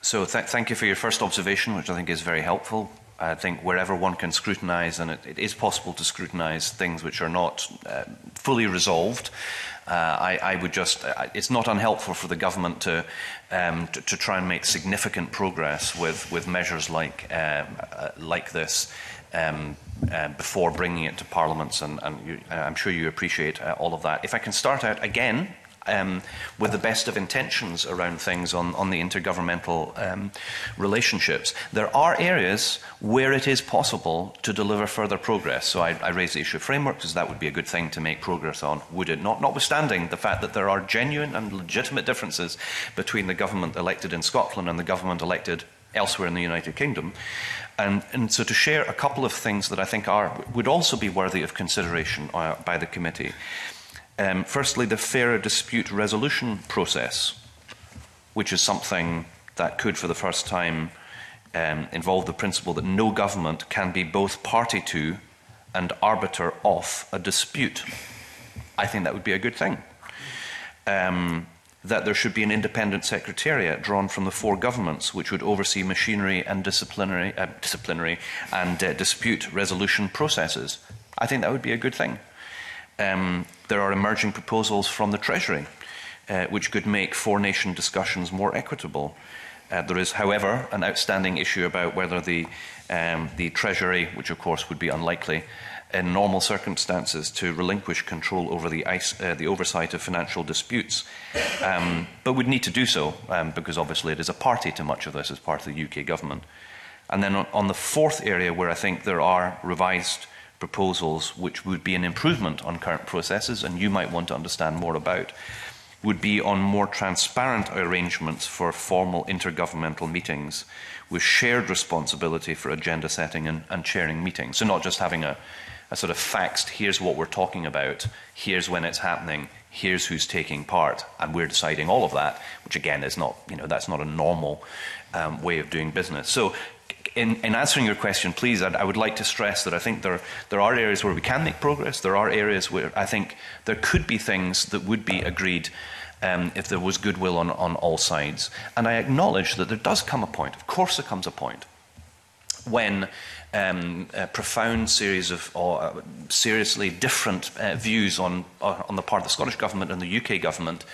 So th thank you for your first observation, which I think is very helpful. I think wherever one can scrutinize, and it, it is possible to scrutinize things which are not uh, fully resolved, uh, I, I would just, uh, it's not unhelpful for the government to, um, to, to try and make significant progress with, with measures like, um, uh, like this. Um, uh, before bringing it to parliaments, and, and you, I'm sure you appreciate uh, all of that. If I can start out again um, with the best of intentions around things on, on the intergovernmental um, relationships. There are areas where it is possible to deliver further progress. So I, I raise the issue of framework because that would be a good thing to make progress on, would it not? Notwithstanding the fact that there are genuine and legitimate differences between the government elected in Scotland and the government elected elsewhere in the United Kingdom. And, and so to share a couple of things that I think are, would also be worthy of consideration uh, by the committee. Um, firstly, the fairer dispute resolution process, which is something that could, for the first time, um, involve the principle that no government can be both party to and arbiter of a dispute. I think that would be a good thing. Um, that there should be an independent secretariat drawn from the four governments, which would oversee machinery and disciplinary, uh, disciplinary and uh, dispute resolution processes. I think that would be a good thing. Um, there are emerging proposals from the Treasury uh, which could make four nation discussions more equitable. Uh, there is, however, an outstanding issue about whether the, um, the Treasury, which of course would be unlikely in normal circumstances, to relinquish control over the, ice, uh, the oversight of financial disputes, um, but would need to do so um, because obviously it is a party to much of this as part of the UK government. And then on, on the fourth area where I think there are revised proposals, which would be an improvement on current processes, and you might want to understand more about, would be on more transparent arrangements for formal intergovernmental meetings with shared responsibility for agenda setting and, and chairing meetings. So, not just having a, a sort of faxed, here's what we're talking about, here's when it's happening, here's who's taking part, and we're deciding all of that, which again is not, you know, that's not a normal um, way of doing business. So in, in answering your question, please, I'd, I would like to stress that I think there, there are areas where we can make progress. There are areas where I think there could be things that would be agreed um, if there was goodwill on, on all sides. And I acknowledge that there does come a point, of course, there comes a point, when um, a profound series of or, uh, seriously different uh, views on, uh, on the part of the Scottish Government and the UK Government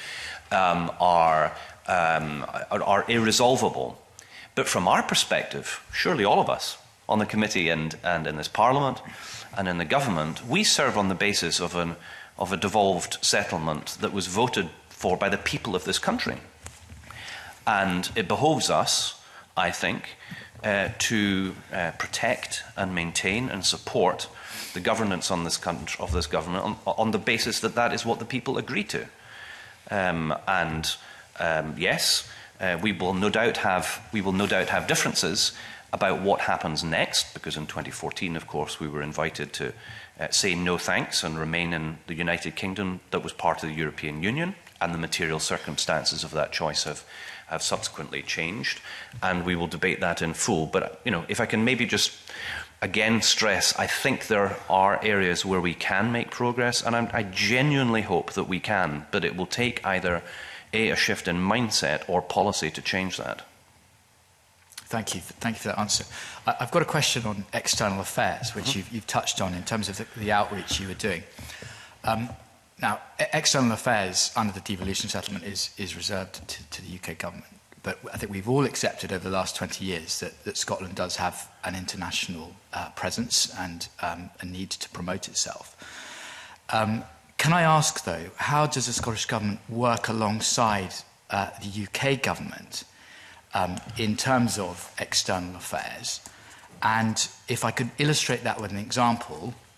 um, are, um, are irresolvable. But from our perspective, surely all of us on the committee and, and in this parliament and in the government, we serve on the basis of, an, of a devolved settlement that was voted for by the people of this country. And it behoves us, I think, uh, to uh, protect and maintain and support the governance on this country, of this government on, on the basis that that is what the people agree to. Um, and um, yes, Uh, we will no doubt have we will no doubt have differences about what happens next, because in 2014, of course, we were invited to uh, say no thanks and remain in the United Kingdom that was part of the European Union, and the material circumstances of that choice have, have subsequently changed, and we will debate that in full. But you know, if I can maybe just again stress, I think there are areas where we can make progress, and I'm, I genuinely hope that we can, but it will take either A, a shift in mindset or policy to change that. Thank you. Thank you for that answer. I, I've got a question on external affairs, which mm-hmm. you've, you've touched on in terms of the, the outreach you were doing. Um, now, e, external affairs under the devolution settlement is, is reserved to, to the UK government. But I think we've all accepted over the last 20 years that, that Scotland does have an international uh, presence and um, a need to promote itself. Um, Can I ask, though, how does the Scottish Government work alongside uh, the UK Government um, in terms of external affairs? And if I could illustrate that with an example,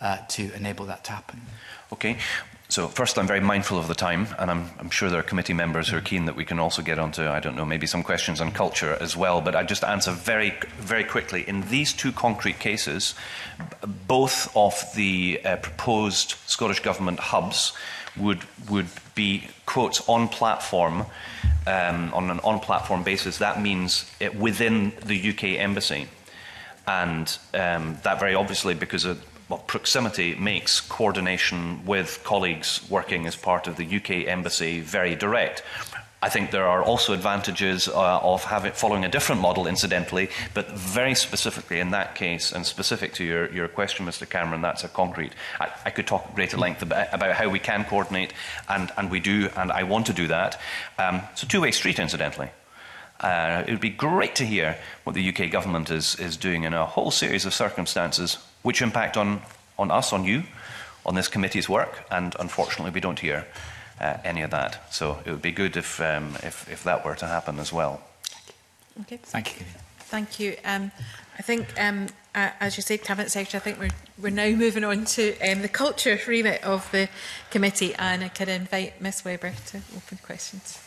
uh, to enable that to happen? Okay. So first, I'm very mindful of the time, and I'm, I'm, sure there are committee members who are keen that we can also get onto, I don't know, maybe some questions on culture as well. But I just answer very, very quickly. In these two concrete cases, both of the uh, proposed Scottish Government hubs would would be quotes on platform um, on an on platform basis. That means it within the UK embassy, and um, that very obviously because of well, proximity makes coordination with colleagues working as part of the UK embassy very direct. I think there are also advantages uh, of having, following a different model, incidentally, but very specifically in that case, and specific to your, your question, Mr. Cameron, that's a concrete. I, I could talk at greater length about, about, how we can coordinate, and, and we do, and I want to do that. Um, it's a two way street, incidentally. Uh, it would be great to hear what the UK government is, is doing in a whole series of circumstances which impact on, on us, on you, on this committee's work, and unfortunately we don't hear uh, any of that. So it would be good if, um, if, if that were to happen as well. Okay. Thank you. Thank you. Um, I think, um, uh, as you said, Cabinet Secretary, I think we're, we're now moving on to um, the culture remit of the committee, and I could invite Ms Weber to open questions.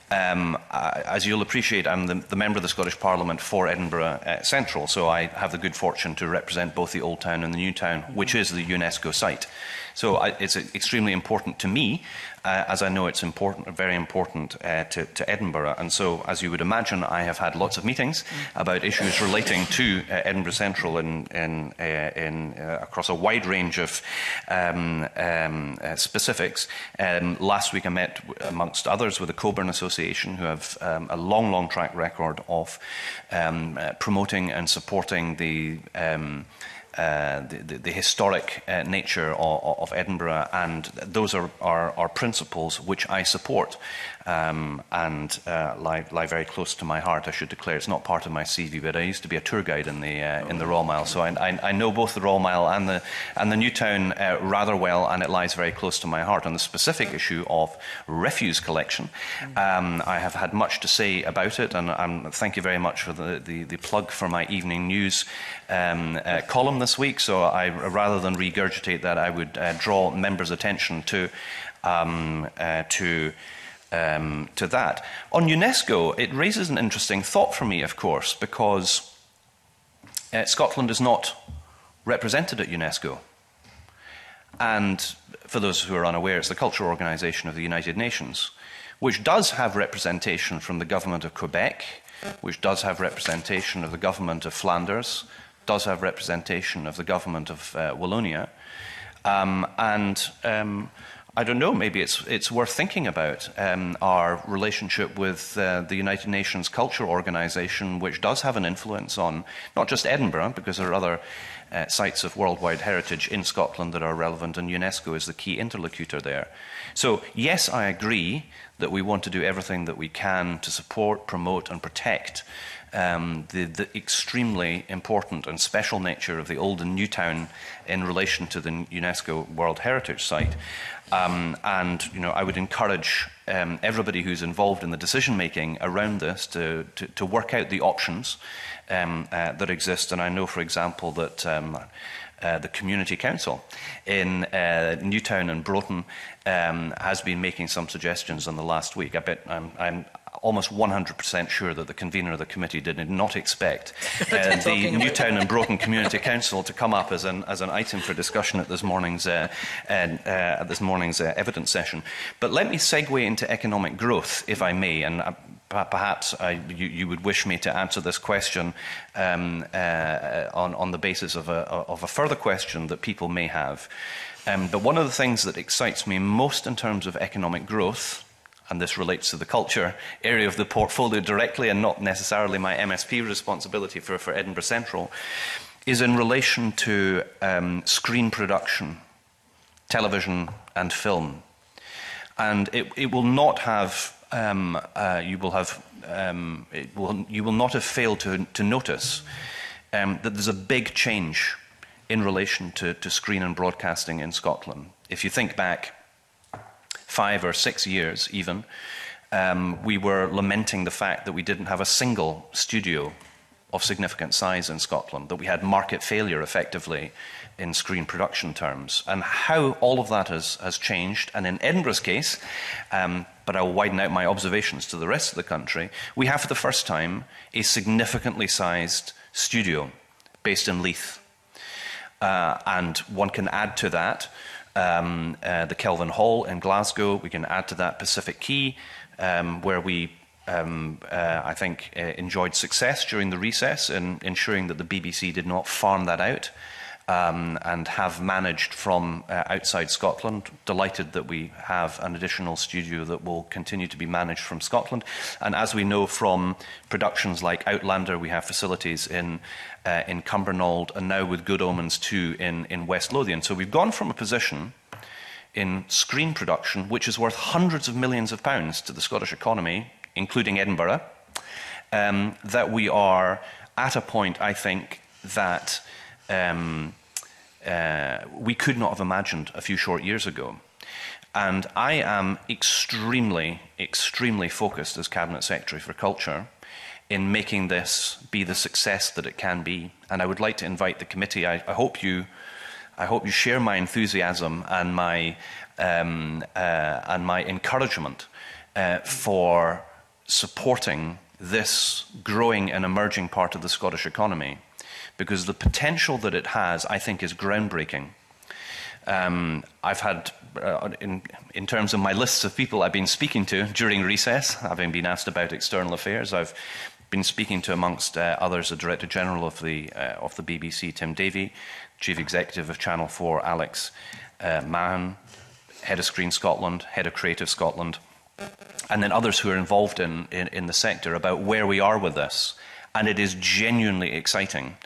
Um, as you'll appreciate, I'm the, the, member of the Scottish Parliament for Edinburgh uh, Central, so I have the good fortune to represent both the Old Town and the New Town, which is the UNESCO site. So I, it's extremely important to me, uh, as I know it's important, very important uh, to, to, Edinburgh. And so, as you would imagine, I have had lots of meetings about issues relating to uh, Edinburgh Central in, in, uh, in uh, across a wide range of um, um, uh, specifics. Um, last week, I met, amongst others, with the Coburn Association, who have um, a long, long track record of um, promoting and supporting the Um, uh, the, the, historic uh, nature of, of Edinburgh, and those are, are, are principles which I support um, and uh, lie, lie very close to my heart. I should declare it's not part of my CV, but I used to be a tour guide in the uh, in the Royal Mile, so I, I, I know both the Royal Mile and the and the New Town uh, rather well, and it lies very close to my heart. On the specific issue of refuse collection, um, I have had much to say about it, and um, thank you very much for the, the, the plug for my evening news um, uh, column this week. So I rather than regurgitate that, I would uh, draw members' attention to um, uh, to um, to that. On UNESCO, it raises an interesting thought for me, of course, because uh, Scotland is not represented at UNESCO. And for those who are unaware, it's the Cultural Organization of the United Nations, which does have representation from the government of Quebec, which does have representation of the government of Flanders, does have representation of the government of uh, Wallonia. Um, and um, I don't know, maybe it's, it's worth thinking about um, our relationship with uh, the United Nations Culture Organization, which does have an influence on not just Edinburgh, because there are other uh, sites of worldwide heritage in Scotland that are relevant, and UNESCO is the key interlocutor there. So, yes, I agree that we want to do everything that we can to support, promote, and protect um, the, the, extremely important and special nature of the Old and New Town in relation to the UNESCO World Heritage Site. Um, and you know, I would encourage um, everybody who's involved in the decision making around this to, to, to work out the options um, uh, that exist. And I know, for example, that um, uh, the community council in uh, Newtown and Broughton um, has been making some suggestions in the last week. I bet I'm, I'm almost 100% sure that the convener of the committee did not expect uh, the Newtown and Broughton Community Council to come up as an, as an item for discussion at this morning's, uh, uh, at this morning's uh, evidence session. But let me segue into economic growth, if I may, and uh, perhaps I, you, you, would wish me to answer this question um, uh, on, on the basis of a, of a further question that people may have. Um, but one of the things that excites me most in terms of economic growth and this relates to the culture area of the portfolio directly and not necessarily my MSP responsibility for, for Edinburgh Central, is in relation to um, screen production, television and film. And it, it will not have, um, uh, you will have, um, it will, you will not have failed to, to notice um, that there's a big change in relation to, to screen and broadcasting in Scotland. If you think back five or six years even, um, we were lamenting the fact that we didn't have a single studio of significant size in Scotland, that we had market failure effectively in screen production terms, and how all of that has, has changed. And in Edinburgh's case, um, but I'll widen out my observations to the rest of the country, we have for the first time a significantly sized studio based in Leith. Uh, and one can add to that um, uh, the Kelvin Hall in Glasgow. We can add to that Pacific Key, um, where we, um, uh, I think, uh, enjoyed success during the recess in ensuring that the BBC did not farm that out um, and have managed from uh, outside Scotland. Delighted that we have an additional studio that will continue to be managed from Scotland. And as we know from productions like Outlander, we have facilities in, uh, in Cumbernauld and now with Good Omens 2 in, in West Lothian. So we've gone from a position in screen production, which is worth hundreds of millions of pounds to the Scottish economy, including Edinburgh, um, that we are at a point, I think, that um, uh, we could not have imagined a few short years ago. And I am extremely, extremely focused as Cabinet Secretary for Culture in making this be the success that it can be. And I would like to invite the committee. I, I hope you, I hope you share my enthusiasm and my um, uh, and my encouragement uh, for supporting this growing and emerging part of the Scottish economy because the potential that it has, I think, is groundbreaking. Um, I've had, uh, in, in terms of my lists of people I've been speaking to during recess, having been asked about external affairs, I've been speaking to, amongst uh, others, the Director General of the, uh, of the BBC, Tim Davey, Chief Executive of Channel 4, Alex uh, Mann, Head of Screen Scotland, Head of Creative Scotland, and then others who are involved in, in, in the sector about where we are with this. And it is genuinely exciting.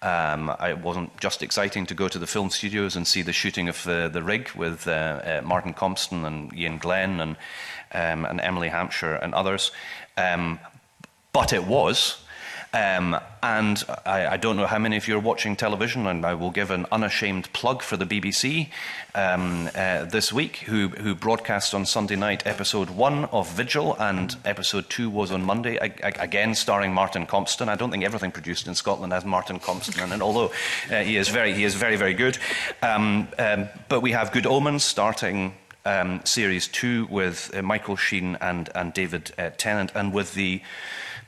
Um, it wasn't just exciting to go to the film studios and see the shooting of the, uh, the rig with uh, uh, Martin Compston and Ian Glenn and, um, and Emily Hampshire and others. Um, but it was. Um, and I, I, don't know how many of you are watching television, and I will give an unashamed plug for the BBC um, uh, this week, who, who broadcast on Sunday night episode one of Vigil, and episode two was on Monday, I, again starring Martin Compston. I don't think everything produced in Scotland has Martin Compston in it, although uh, he, is very, he is very, very good. Um, um but we have Good Omens starting um, series two with uh, Michael Sheen and, and David uh, Tennant, and with the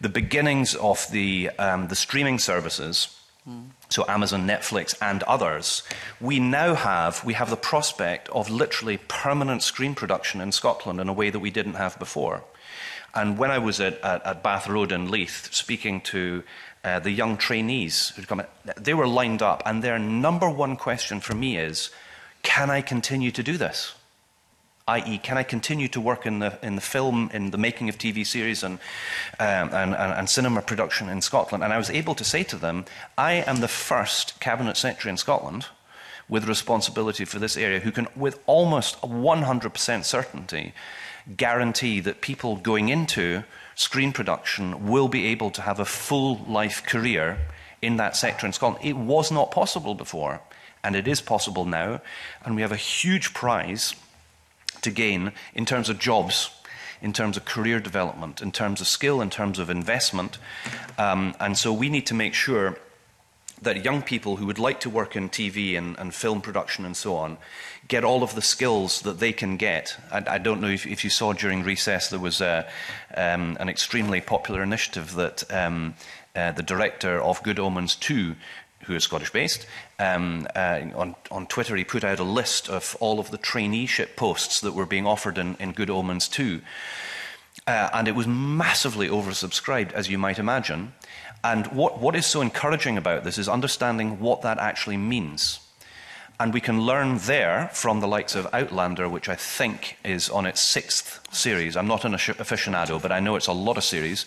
the beginnings of the, um, the streaming services, mm. so Amazon, Netflix, and others, we now have, we have the prospect of literally permanent screen production in Scotland in a way that we didn't have before. And when I was at, at, at Bath Road in Leith, speaking to uh, the young trainees who'd come in, they were lined up, and their number one question for me is, can I continue to do this? i.e., can I continue to work in the in the film, in the making of TV series and, um, and, and, and cinema production in Scotland? And I was able to say to them, I am the first cabinet secretary in Scotland with responsibility for this area who can, with almost 100% certainty, guarantee that people going into screen production will be able to have a full life career in that sector in Scotland. It was not possible before, and it is possible now, and we have a huge prize to gain in terms of jobs, in terms of career development, in terms of skill, in terms of investment. Um, and so we need to make sure that young people who would like to work in TV and, and film production and so on get all of the skills that they can get. I, I don't know if, if you saw during recess there was a, uh, um, an extremely popular initiative that um, uh, the director of Good Omens 2, who is Scottish based, um, uh, on, on Twitter, he put out a list of all of the traineeship posts that were being offered in, in Good Omens 2. Uh, and it was massively oversubscribed, as you might imagine. And what, what is so encouraging about this is understanding what that actually means. And we can learn there from the likes of Outlander, which I think is on its sixth series. I'm not an aficionado, but I know it's a lot of series.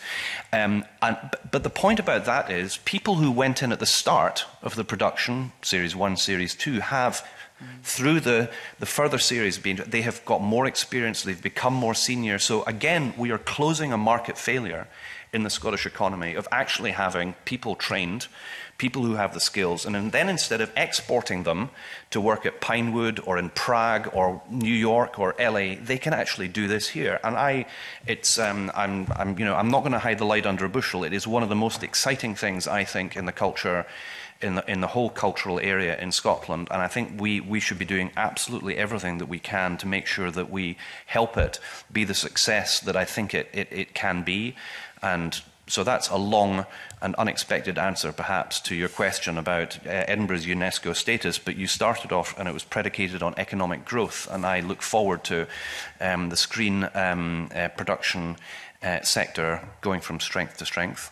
Um, and, but the point about that is people who went in at the start of the production, series one, series two, have through the, the further series being they have got more experience they've become more senior so again we are closing a market failure in the scottish economy of actually having people trained people who have the skills, and then instead of exporting them to work at Pinewood or in Prague or New York or LA, they can actually do this here. And I, it's, um, I'm, I'm, you know, I'm not going to hide the light under a bushel. It is one of the most exciting things I think in the culture. In the, in the whole cultural area in Scotland, and I think we, we should be doing absolutely everything that we can to make sure that we help it be the success that I think it, it, it can be and So that's a long and unexpected answer, perhaps, to your question about uh, Edinburgh's UNESCO status. But you started off, and it was predicated on economic growth. And I look forward to um, the screen um, uh, production uh, sector going from strength to strength.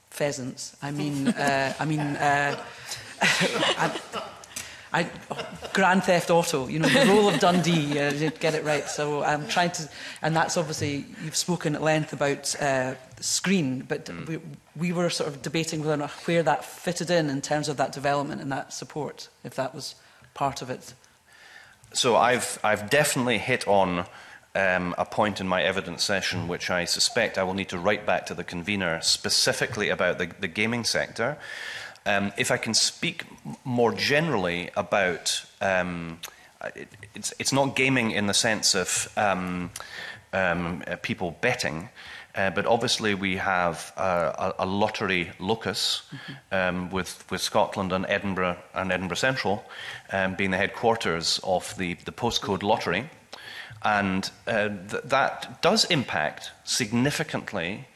pheasants. I mean, uh, I mean, uh, I, I, oh, Grand Theft Auto. You know, the role of Dundee. Uh, did get it right. So I'm trying to, and that's obviously you've spoken at length about uh, screen, but mm. we, we were sort of debating whether or not where that fitted in in terms of that development and that support, if that was part of it so I've, I've definitely hit on um, a point in my evidence session which I suspect I will need to write back to the convener specifically about the, the gaming sector. Um, if I can speak more generally about, um, it, it's, it's not gaming in the sense of um, um, uh, people betting, Uh, but obviously, we have uh, a, a, lottery locus mm-hmm. um, with, with Scotland and Edinburgh and Edinburgh Central um, being the headquarters of the, the postcode lottery. And uh, th that does impact significantly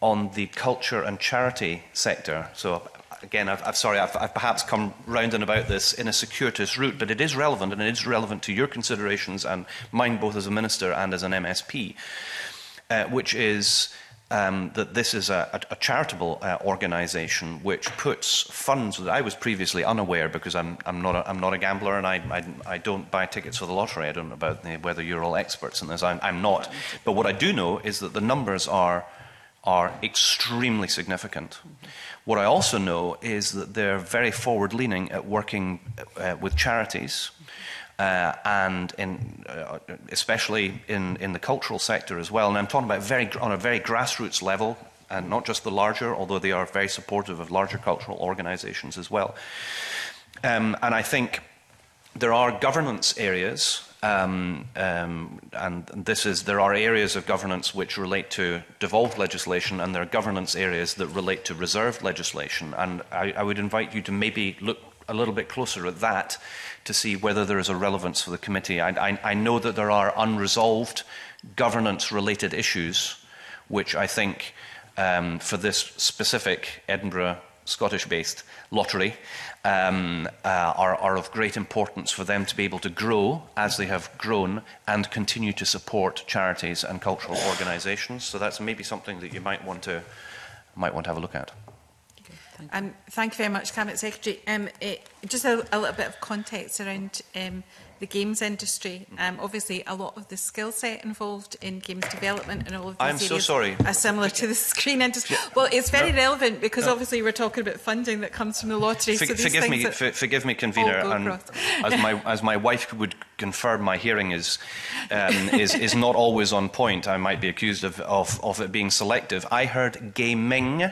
on the culture and charity sector. So, again, i am sorry, I've, I've, perhaps come round and about this in a circuitous route, but it is relevant, and it is relevant to your considerations and mine both as a minister and as an MSP. Uh, which is um, that this is a, a, a charitable uh, organisation which puts funds that I was previously unaware because I'm, I'm, not, a, I'm not a gambler and I, I, I don't buy tickets for the lottery. I don't know about the, whether you're all experts in this. I'm, I'm not. But what I do know is that the numbers are, are extremely significant. What I also know is that they're very forward leaning at working uh, with charities. Mm-hmm uh, and in, uh, especially in, in the cultural sector as well. And I'm talking about very, on a very grassroots level, and not just the larger, although they are very supportive of larger cultural organizations as well. Um, and I think there are governance areas um, um, and this is there are areas of governance which relate to devolved legislation, and there are governance areas that relate to reserved legislation. And I, I would invite you to maybe look a little bit closer at that to see whether there is a relevance for the committee. I, I, I know that there are unresolved governance related issues, which I think um, for this specific Edinburgh Scottish based lottery um, uh, are, are of great importance for them to be able to grow as they have grown and continue to support charities and cultural organisations. So that's maybe something that you might want to, might want to have a look at. Thank um, thank you very much, Cabinet Secretary. Um, it, eh, just a, a, little bit of context around um, the games industry. Mm. Um, obviously, a lot of the skill set involved in games development and all of these I'm so sorry. are similar to the screen industry. Well, it's very no, relevant because no. obviously we're talking about funding that comes from the lottery. For, so forgive me, for, forgive me, convener, and as my as my wife would confirm, my hearing is um, is is not always on point. I might be accused of, of of it being selective. I heard gaming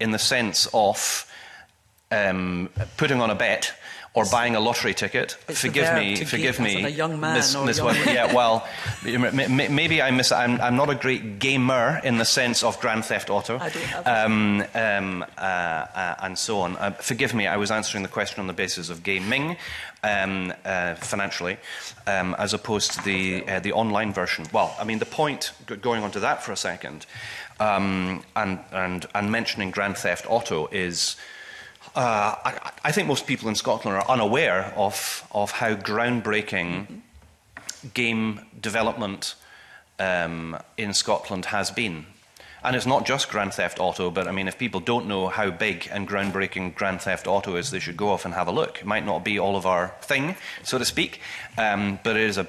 in the sense of um, putting on a bet or buying a lottery ticket. Forgive me, forgive me, a young man Or Young yeah, well, maybe I miss. I'm, I'm, not a great gamer in the sense of Grand Theft Auto, um, um, uh, uh, and so on. Uh, forgive me, I was answering the question on the basis of gaming um, uh, financially, um, as opposed to the uh, the online version. Well, I mean, the point going on to that for a second Um, and, and, and mentioning Grand Theft Auto is, uh, I, I think most people in Scotland are unaware of, of how groundbreaking game development um, in Scotland has been. And it's not just Grand Theft Auto, but I mean, if people don't know how big and groundbreaking Grand Theft Auto is, they should go off and have a look. It might not be all of our thing, so to speak, um, but it is a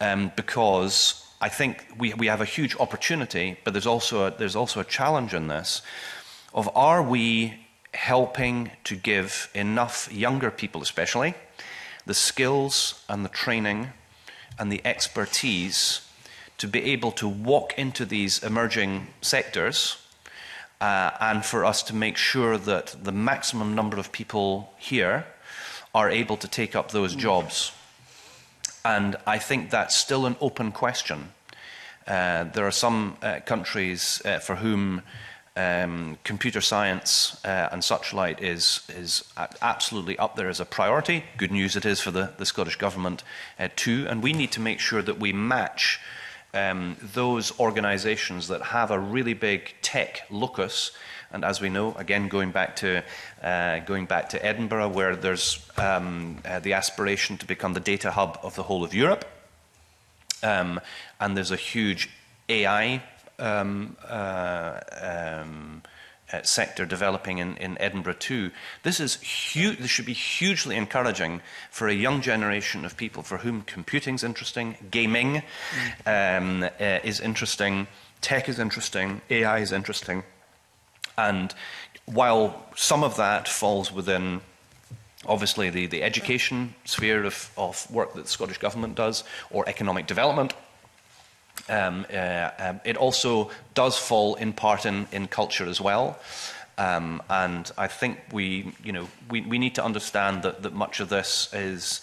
um, because I think we, we have a huge opportunity, but there's also a, there's also a challenge in this of are we helping to give enough younger people, especially, the skills and the training and the expertise to be able to walk into these emerging sectors uh, and for us to make sure that the maximum number of people here are able to take up those jobs. And I think that's still an open question. Uh, there are some uh, countries uh, for whom um, computer science uh, and such like is, is absolutely up there as a priority. Good news it is for the, the Scottish Government uh, too. And we need to make sure that we match um, those organisations that have a really big tech locus. And as we know, again going back to uh, going back to Edinburgh, where there's um, uh, the aspiration to become the data hub of the whole of Europe, um, and there's a huge AI um, uh, um, uh, sector developing in, in Edinburgh too. This is huge. This should be hugely encouraging for a young generation of people for whom computing's interesting, gaming mm. um, uh, is interesting, tech is interesting, AI is interesting, and while some of that falls within obviously the, the education sphere of, of work that the Scottish Government does, or economic development, um, uh, um, it also does fall in part in, in culture as well. Um, and I think we, you know, we, we need to understand that, that much of this is,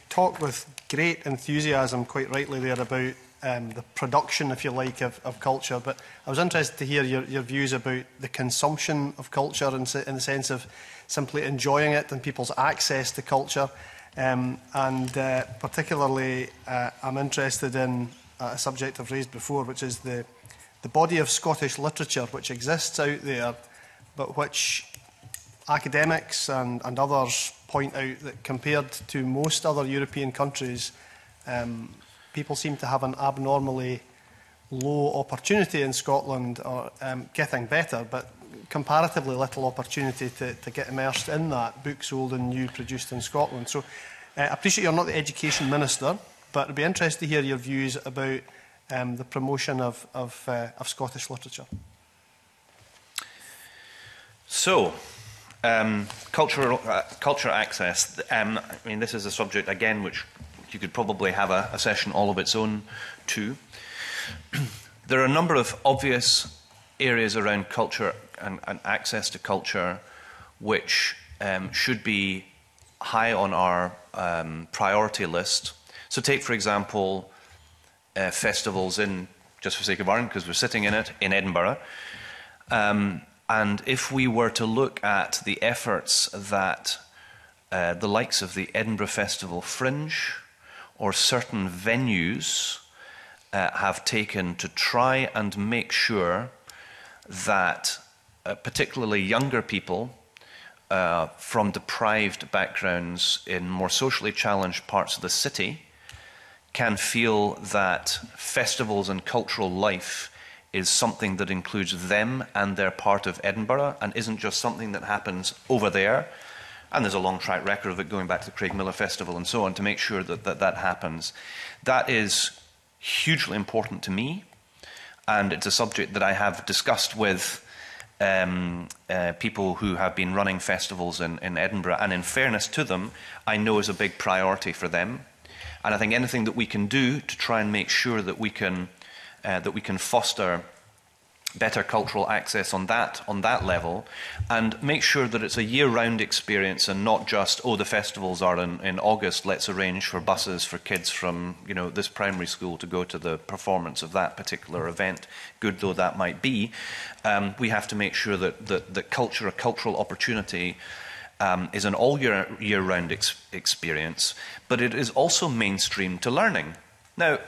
talked with great enthusiasm, quite rightly there, about um, the production, if you like, of, of culture. But I was interested to hear your, your views about the consumption of culture in, in the sense of simply enjoying it and people's access to culture. Um, and uh, particularly, uh, I'm interested in a subject I've raised before, which is the, the body of Scottish literature which exists out there, but which academics and, and others point out that compared to most other European countries, um, people seem to have an abnormally low opportunity in Scotland or um, getting better, but comparatively little opportunity to, to get immersed in that, book sold and new produced in Scotland. So uh, I uh, appreciate you're not the education minister, but it'd be interesting to hear your views about um, the promotion of, of, uh, of Scottish literature. So, um, cultural, uh, culture access. Um, I mean, this is a subject, again, which you could probably have a, a session all of its own too. there are a number of obvious areas around culture and, and access to culture which um, should be high on our um, priority list. So, take for example uh, festivals in, just for sake of argument, because we're sitting in it, in Edinburgh. Um, and if we were to look at the efforts that uh, the likes of the Edinburgh Festival Fringe, or certain venues uh, have taken to try and make sure that uh, particularly younger people uh, from deprived backgrounds in more socially challenged parts of the city can feel that festivals and cultural life is something that includes them and they're part of Edinburgh and isn't just something that happens over there and there's a long track record of it going back to the Craig Miller Festival and so on, to make sure that that, that happens. That is hugely important to me, and it's a subject that I have discussed with um, uh, people who have been running festivals in, in Edinburgh. And in fairness to them, I know is a big priority for them. And I think anything that we can do to try and make sure that we can, uh, that we can foster better cultural access on that on that level, and make sure that it's a year-round experience and not just oh the festivals are in, in August. Let's arrange for buses for kids from you know this primary school to go to the performance of that particular event. Good though that might be, um, we have to make sure that that, the culture, a cultural opportunity. Um, is an all year, year round ex experience, but it is also mainstream to learning. Now,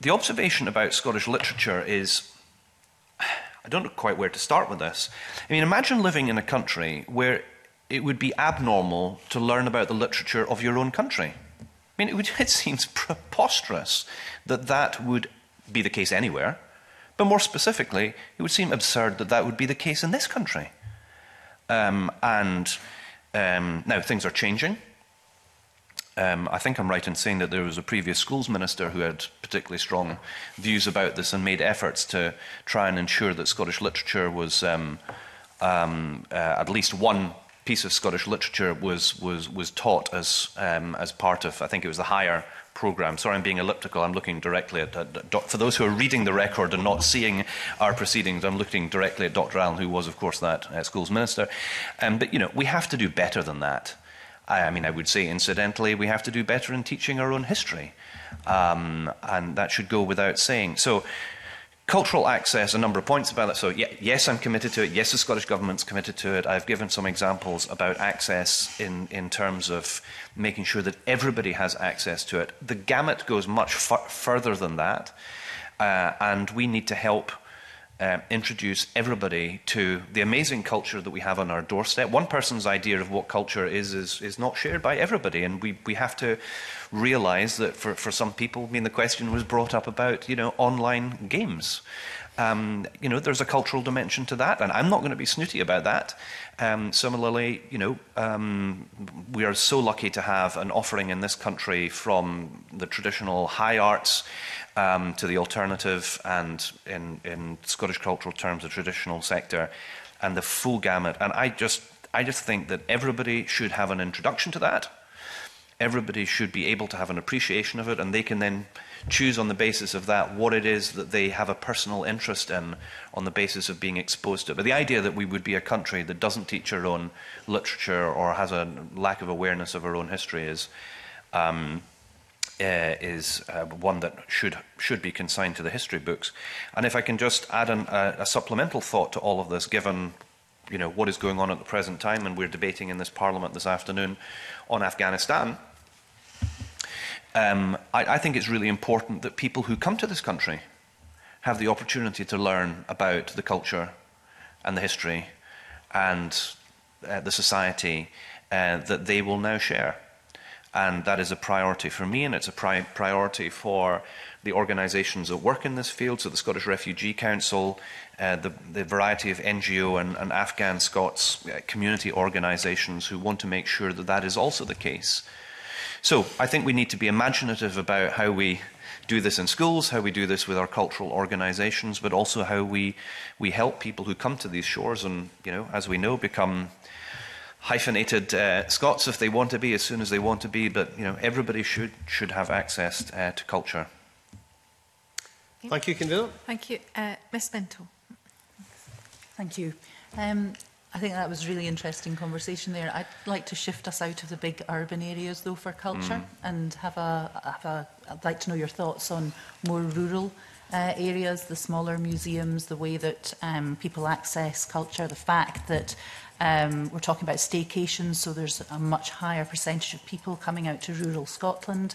the observation about Scottish literature is I don't know quite where to start with this. I mean, imagine living in a country where it would be abnormal to learn about the literature of your own country. I mean, it, would, it seems preposterous that that would be the case anywhere, but more specifically, it would seem absurd that that would be the case in this country. Um, and um, now things are changing. Um, I think I'm right in saying that there was a previous schools minister who had particularly strong views about this and made efforts to try and ensure that Scottish literature was um, um, uh, at least one piece of Scottish literature was was was taught as um, as part of I think it was the higher program. Sorry, I'm being elliptical. I'm looking directly at, at, at for those who are reading the record and not seeing our proceedings. I'm looking directly at Dr. Allen, who was of course that uh, school's minister. Um, but you know we have to do better than that. I, I mean, I would say, incidentally, we have to do better in teaching our own history. Um, and that should go without saying. So, cultural access, a number of points about that. So, yes, I'm committed to it. Yes, the Scottish Government's committed to it. I've given some examples about access in, in terms of making sure that everybody has access to it. The gamut goes much further than that. Uh, and we need to help uh, introduce everybody to the amazing culture that we have on our doorstep. One person's idea of what culture is is, is not shared by everybody, and we, we have to realize that for, for some people, I mean, the question was brought up about, you know, online games. Um, you know, there's a cultural dimension to that, and I'm not going to be snooty about that. Um, similarly, you know, um, we are so lucky to have an offering in this country from the traditional high arts um, to the alternative and, in, in Scottish cultural terms, the traditional sector, and the full gamut. And I just, I just think that everybody should have an introduction to that. Everybody should be able to have an appreciation of it, and they can then choose on the basis of that what it is that they have a personal interest in on the basis of being exposed to it. But the idea that we would be a country that doesn't teach our own literature or has a lack of awareness of our own history is. Um, uh, is uh, one that should should be consigned to the history books. And if I can just add an, a, a supplemental thought to all of this, given you know what is going on at the present time, and we're debating in this parliament this afternoon on Afghanistan um, I, I think it's really important that people who come to this country have the opportunity to learn about the culture and the history and uh, the society uh, that they will now share. And that is a priority for me, and it's a pri priority for the organizations that work in this field, so the Scottish Refugee Council, uh, the, the, variety of NGO and, and Afghan Scots uh, community organizations who want to make sure that that is also the case So I think we need to be imaginative about how we do this in schools, how we do this with our cultural organizations, but also how we, we help people who come to these shores and, you know, as we know, become hyphenated uh, Scots if they want to be, as soon as they want to be, but, you know, everybody should, should have access uh, to culture. Thank you, Kendall. Thank you. Uh, Ms Minto. Thank you. Um, I think that was really interesting conversation there. I'd like to shift us out of the big urban areas though for culture mm. and have a have a I'd like to know your thoughts on more rural uh, areas, the smaller museums, the way that um, people access culture, the fact that um, we're talking about staycations, so there's a much higher percentage of people coming out to rural Scotland.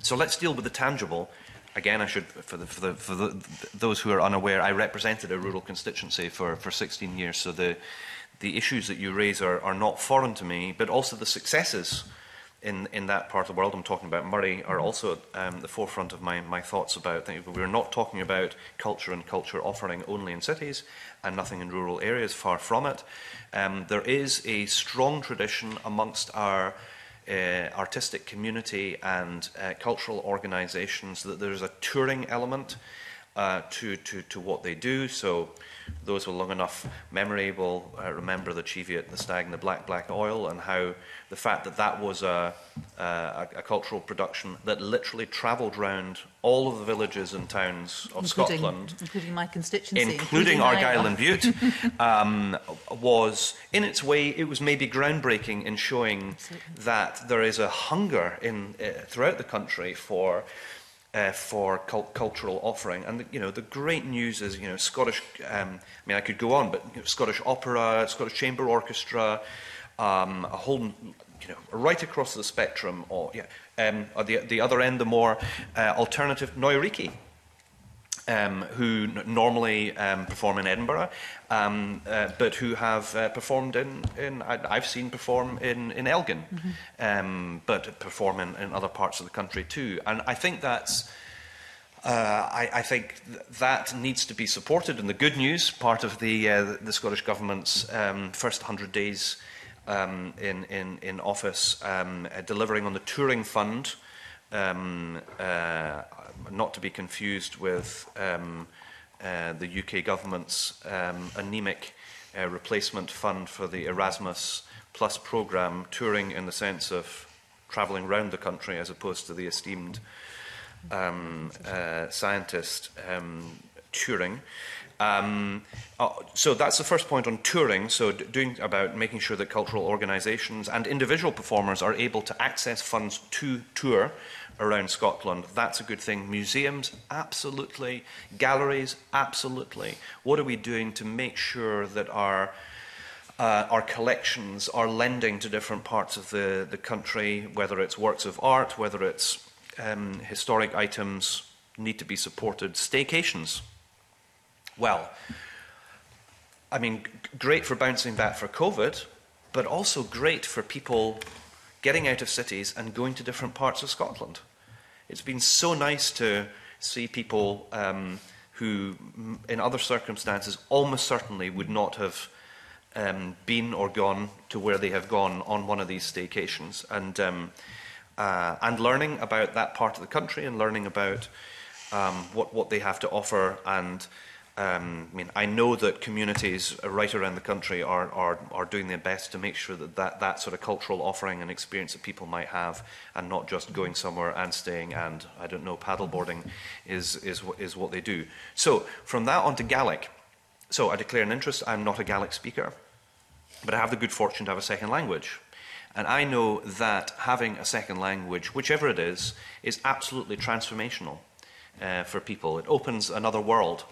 so let's deal with the tangible. Again, I should, for, the, for, the, for the, those who are unaware, I represented a rural constituency for, for 16 years, so the, the issues that you raise are, are not foreign to me, but also the successes uh, in, in that part of the world I'm talking about, Murray, are mm-hmm. also um, the forefront of my, my thoughts about things. We're not talking about culture and culture offering only in cities and nothing in rural areas, far from it. Um, there is a strong tradition amongst our uh, artistic community and uh, cultural organisations that there's a touring element uh, to, to, to what they do. So those with long enough memory will uh, remember the Cheviot, the stag, and the black, black oil, and how the fact that that was a, a, a cultural production that literally travelled round all of the villages and towns of including, Scotland, including my constituency, including, including Argyll and Bute, um, was in its way it was maybe groundbreaking in showing Absolutely. that there is a hunger in uh, throughout the country for uh, for cult cultural offering. And the, you know, the great news is, you know, Scottish. Um, I mean, I could go on, but you know, Scottish opera, Scottish chamber orchestra, um, a whole, you know, right across the spectrum. Or yeah, um, or the the other end, the more uh, alternative Neuriki um, who normally um, perform in Edinburgh, um, uh, but who have uh, performed in, in I, have seen perform in, in Elgin, mm -hmm. um, but perform in, in other parts of the country too. And I think that's. Uh, I, I think th that needs to be supported, and the good news part of the uh, the Scottish government's um, first 100 days um, in, in in office, um, uh, delivering on the touring fund, um, uh, not to be confused with um, uh, the UK government's um, anemic uh, replacement fund for the Erasmus Plus programme, touring in the sense of travelling around the country as opposed to the esteemed um, uh, scientist um, Turing. Um, uh, so that's the first point on touring. So doing about making sure that cultural organisations and individual performers are able to access funds to tour around Scotland. That's a good thing. Museums, absolutely. Galleries, absolutely. What are we doing to make sure that our uh, our collections are lending to different parts of the, the country, whether it's works of art, whether it's um, historic items need to be supported. Staycations. Well, I mean, great for bouncing back for COVID, but also great for people getting out of cities and going to different parts of Scotland. It's been so nice to see people um, who, in other circumstances, almost certainly would not have um, been or gone to where they have gone on one of these staycations, and um, uh, and learning about that part of the country and learning about um, what what they have to offer and Um, I mean, I know that communities right around the country are, are, are doing their best to make sure that, that that sort of cultural offering and experience that people might have, and not just going somewhere and staying and I don't know paddleboarding, is is is what they do. So from that on to Gaelic. So I declare an interest. I'm not a Gaelic speaker, but I have the good fortune to have a second language. And I know that having a second language, whichever it is, is absolutely transformational uh, for people. It opens another world.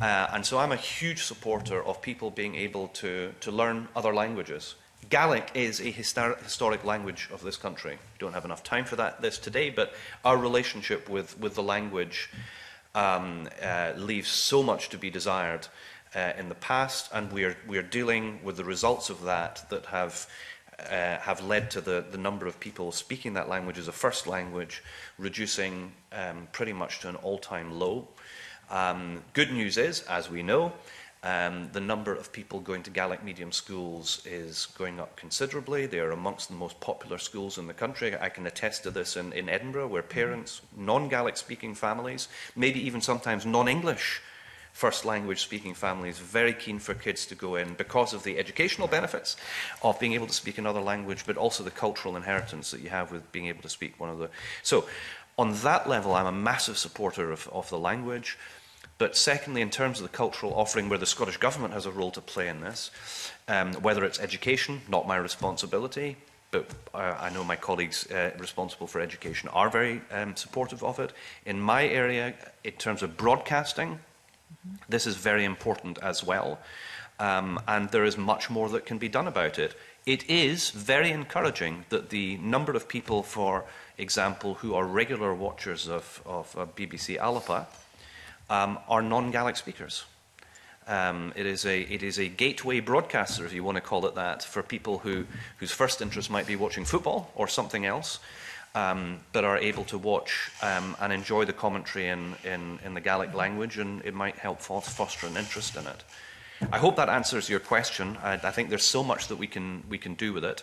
Uh, and so I'm a huge supporter of people being able to, to learn other languages. Gaelic is a historic language of this country. We don't have enough time for that this today, but our relationship with, with the language um, uh, leaves so much to be desired uh, in the past, and we are, we are dealing with the results of that that have uh, have led to the, the number of people speaking that language as a first language reducing um, pretty much to an all-time low. Um, good news is, as we know, um, the number of people going to Gaelic medium schools is going up considerably. They are amongst the most popular schools in the country. I can attest to this in, in Edinburgh, where mm-hmm. parents, non Gaelic speaking families, maybe even sometimes non English first language speaking families very keen for kids to go in because of the educational benefits of being able to speak another language, but also the cultural inheritance that you have with being able to speak one of the. So, on that level, I'm a massive supporter of, of the language. But secondly, in terms of the cultural offering, where the Scottish Government has a role to play in this, um, whether it's education, not my responsibility, but uh, I know my colleagues uh, responsible for education are very um, supportive of it. In my area, in terms of broadcasting, This is very important as well. Um, and there is much more that can be done about it. It is very encouraging that the number of people, for example, who are regular watchers of, of uh, BBC Alapa um, are non Gaelic speakers. Um, it, is a, it is a gateway broadcaster, if you want to call it that, for people who, whose first interest might be watching football or something else um, but are able to watch um, and enjoy the commentary in, in, in the Gaelic mm-hmm. language, and it might help foster an interest in it. I hope that answers your question. I, I think there's so much that we can we can do with it.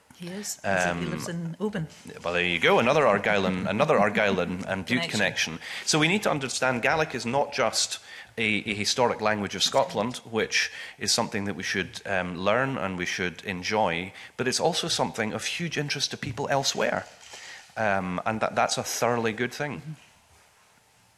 He is. Um, he lives in Oban. Well, there you go. Another Argylan, another Argylan and Butte connection. connection. So we need to understand Gaelic is not just a, a historic language of Scotland, which is something that we should um, learn and we should enjoy, but it's also something of huge interest to people elsewhere. Um, and that, that's a thoroughly good thing. Mm -hmm.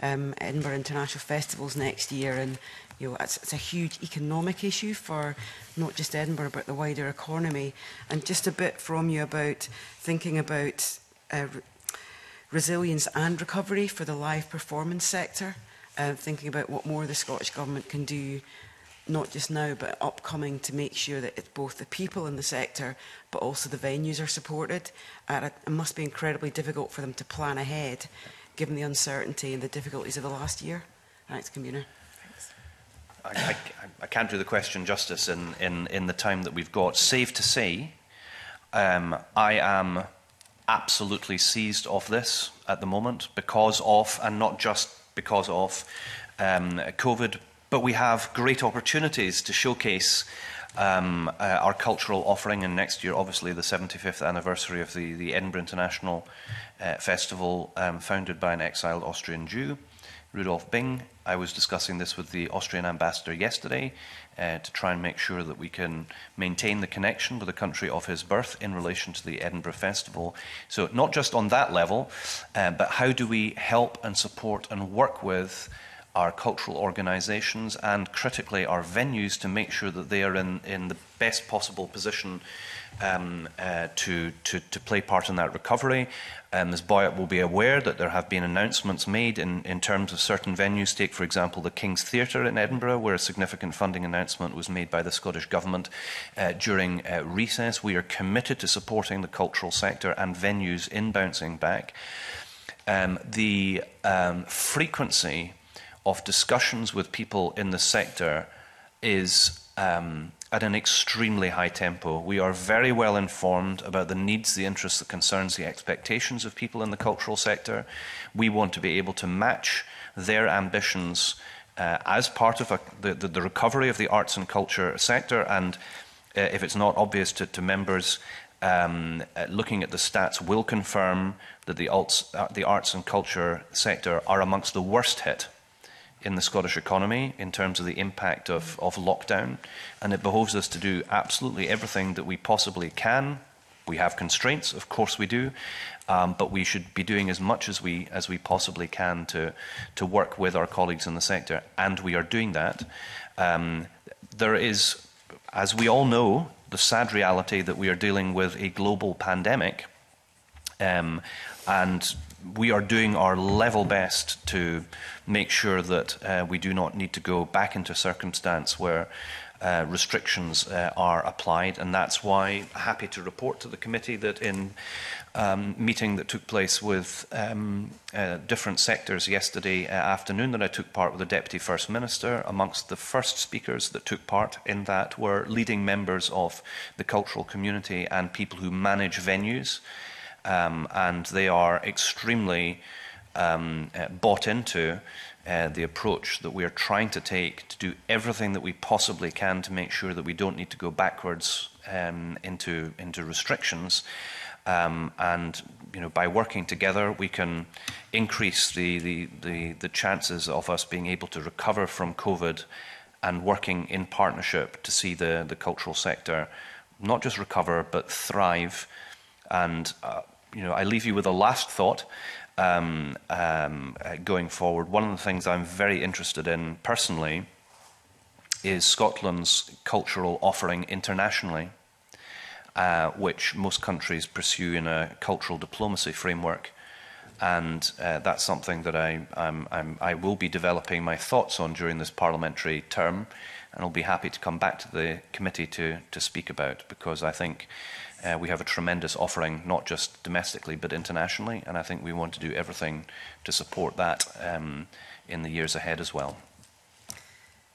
um, Edinburgh International Festivals next year, and you know, it's, it's a huge economic issue for not just Edinburgh, but the wider economy. And just a bit from you about thinking about uh, re resilience and recovery for the live performance sector, uh, thinking about what more the Scottish Government can do, not just now, but upcoming to make sure that it's both the people in the sector, but also the venues are supported. Uh, it must be incredibly difficult for them to plan ahead, given the uncertainty and the difficulties of the last year. Thanks, Communer. I, I, I can't do the question justice in, in, in the time that we've got. Safe to say, um, I am absolutely seized of this at the moment because of, and not just because of, um, COVID, but we have great opportunities to showcase um, uh, our cultural offering. And next year, obviously, the 75th anniversary of the, the Edinburgh International uh, Festival, um, founded by an exiled Austrian Jew, Rudolf Bing, I was discussing this with the Austrian ambassador yesterday uh, to try and make sure that we can maintain the connection with the country of his birth in relation to the Edinburgh Festival. So, not just on that level, uh, but how do we help and support and work with our cultural organisations and critically our venues to make sure that they are in, in the best possible position um, uh, to, to, to play part in that recovery. Um, Ms. Boyatt will be aware that there have been announcements made in, in terms of certain venues. Take, for example, the King's Theatre in Edinburgh, where a significant funding announcement was made by the Scottish Government uh, during uh, recess. We are committed to supporting the cultural sector and venues in bouncing back. Um, the um, frequency of discussions with people in the sector is um, at an extremely high tempo. We are very well informed about the needs, the interests, the concerns, the expectations of people in the cultural sector. We want to be able to match their ambitions uh, as part of a, the, the, the, recovery of the arts and culture sector. And uh, if it's not obvious to, to members, um, uh, looking at the stats will confirm that the, alts, uh, the arts and culture sector are amongst the worst hit in the Scottish economy in terms of the impact of, of lockdown, and it behoves us to do absolutely everything that we possibly can. We have constraints, of course we do, um, but we should be doing as much as we as we possibly can to to work with our colleagues in the sector, and we are doing that. Um, there is, as we all know, the sad reality that we are dealing with a global pandemic. Um, and we are doing our level best to make sure that uh, we do not need to go back into a circumstance where uh, restrictions uh, are applied, and that's why I'm happy to report to the committee that in um, meeting that took place with um, uh, different sectors yesterday uh, afternoon that I took part with the Deputy First Minister, amongst the first speakers that took part in that were leading members of the cultural community and people who manage venues um, and they are extremely um, uh, bought into uh, the approach that we are trying to take to do everything that we possibly can to make sure that we don't need to go backwards um, into into restrictions. Um, and you know, by working together, we can increase the, the, the, the chances of us being able to recover from COVID and working in partnership to see the, the cultural sector not just recover but thrive and uh, you know, I leave you with a last thought um, um, uh, going forward. One of the things I'm very interested in personally is Scotland's cultural offering internationally, uh, which most countries pursue in a cultural diplomacy framework. And uh, that's something that I, I'm, I'm, I will be developing my thoughts on during this parliamentary term, and I'll be happy to come back to the committee to, to speak about because I think Uh, we have a tremendous offering, not just domestically, but internationally, and I think we want to do everything to support that um, in the years ahead as well.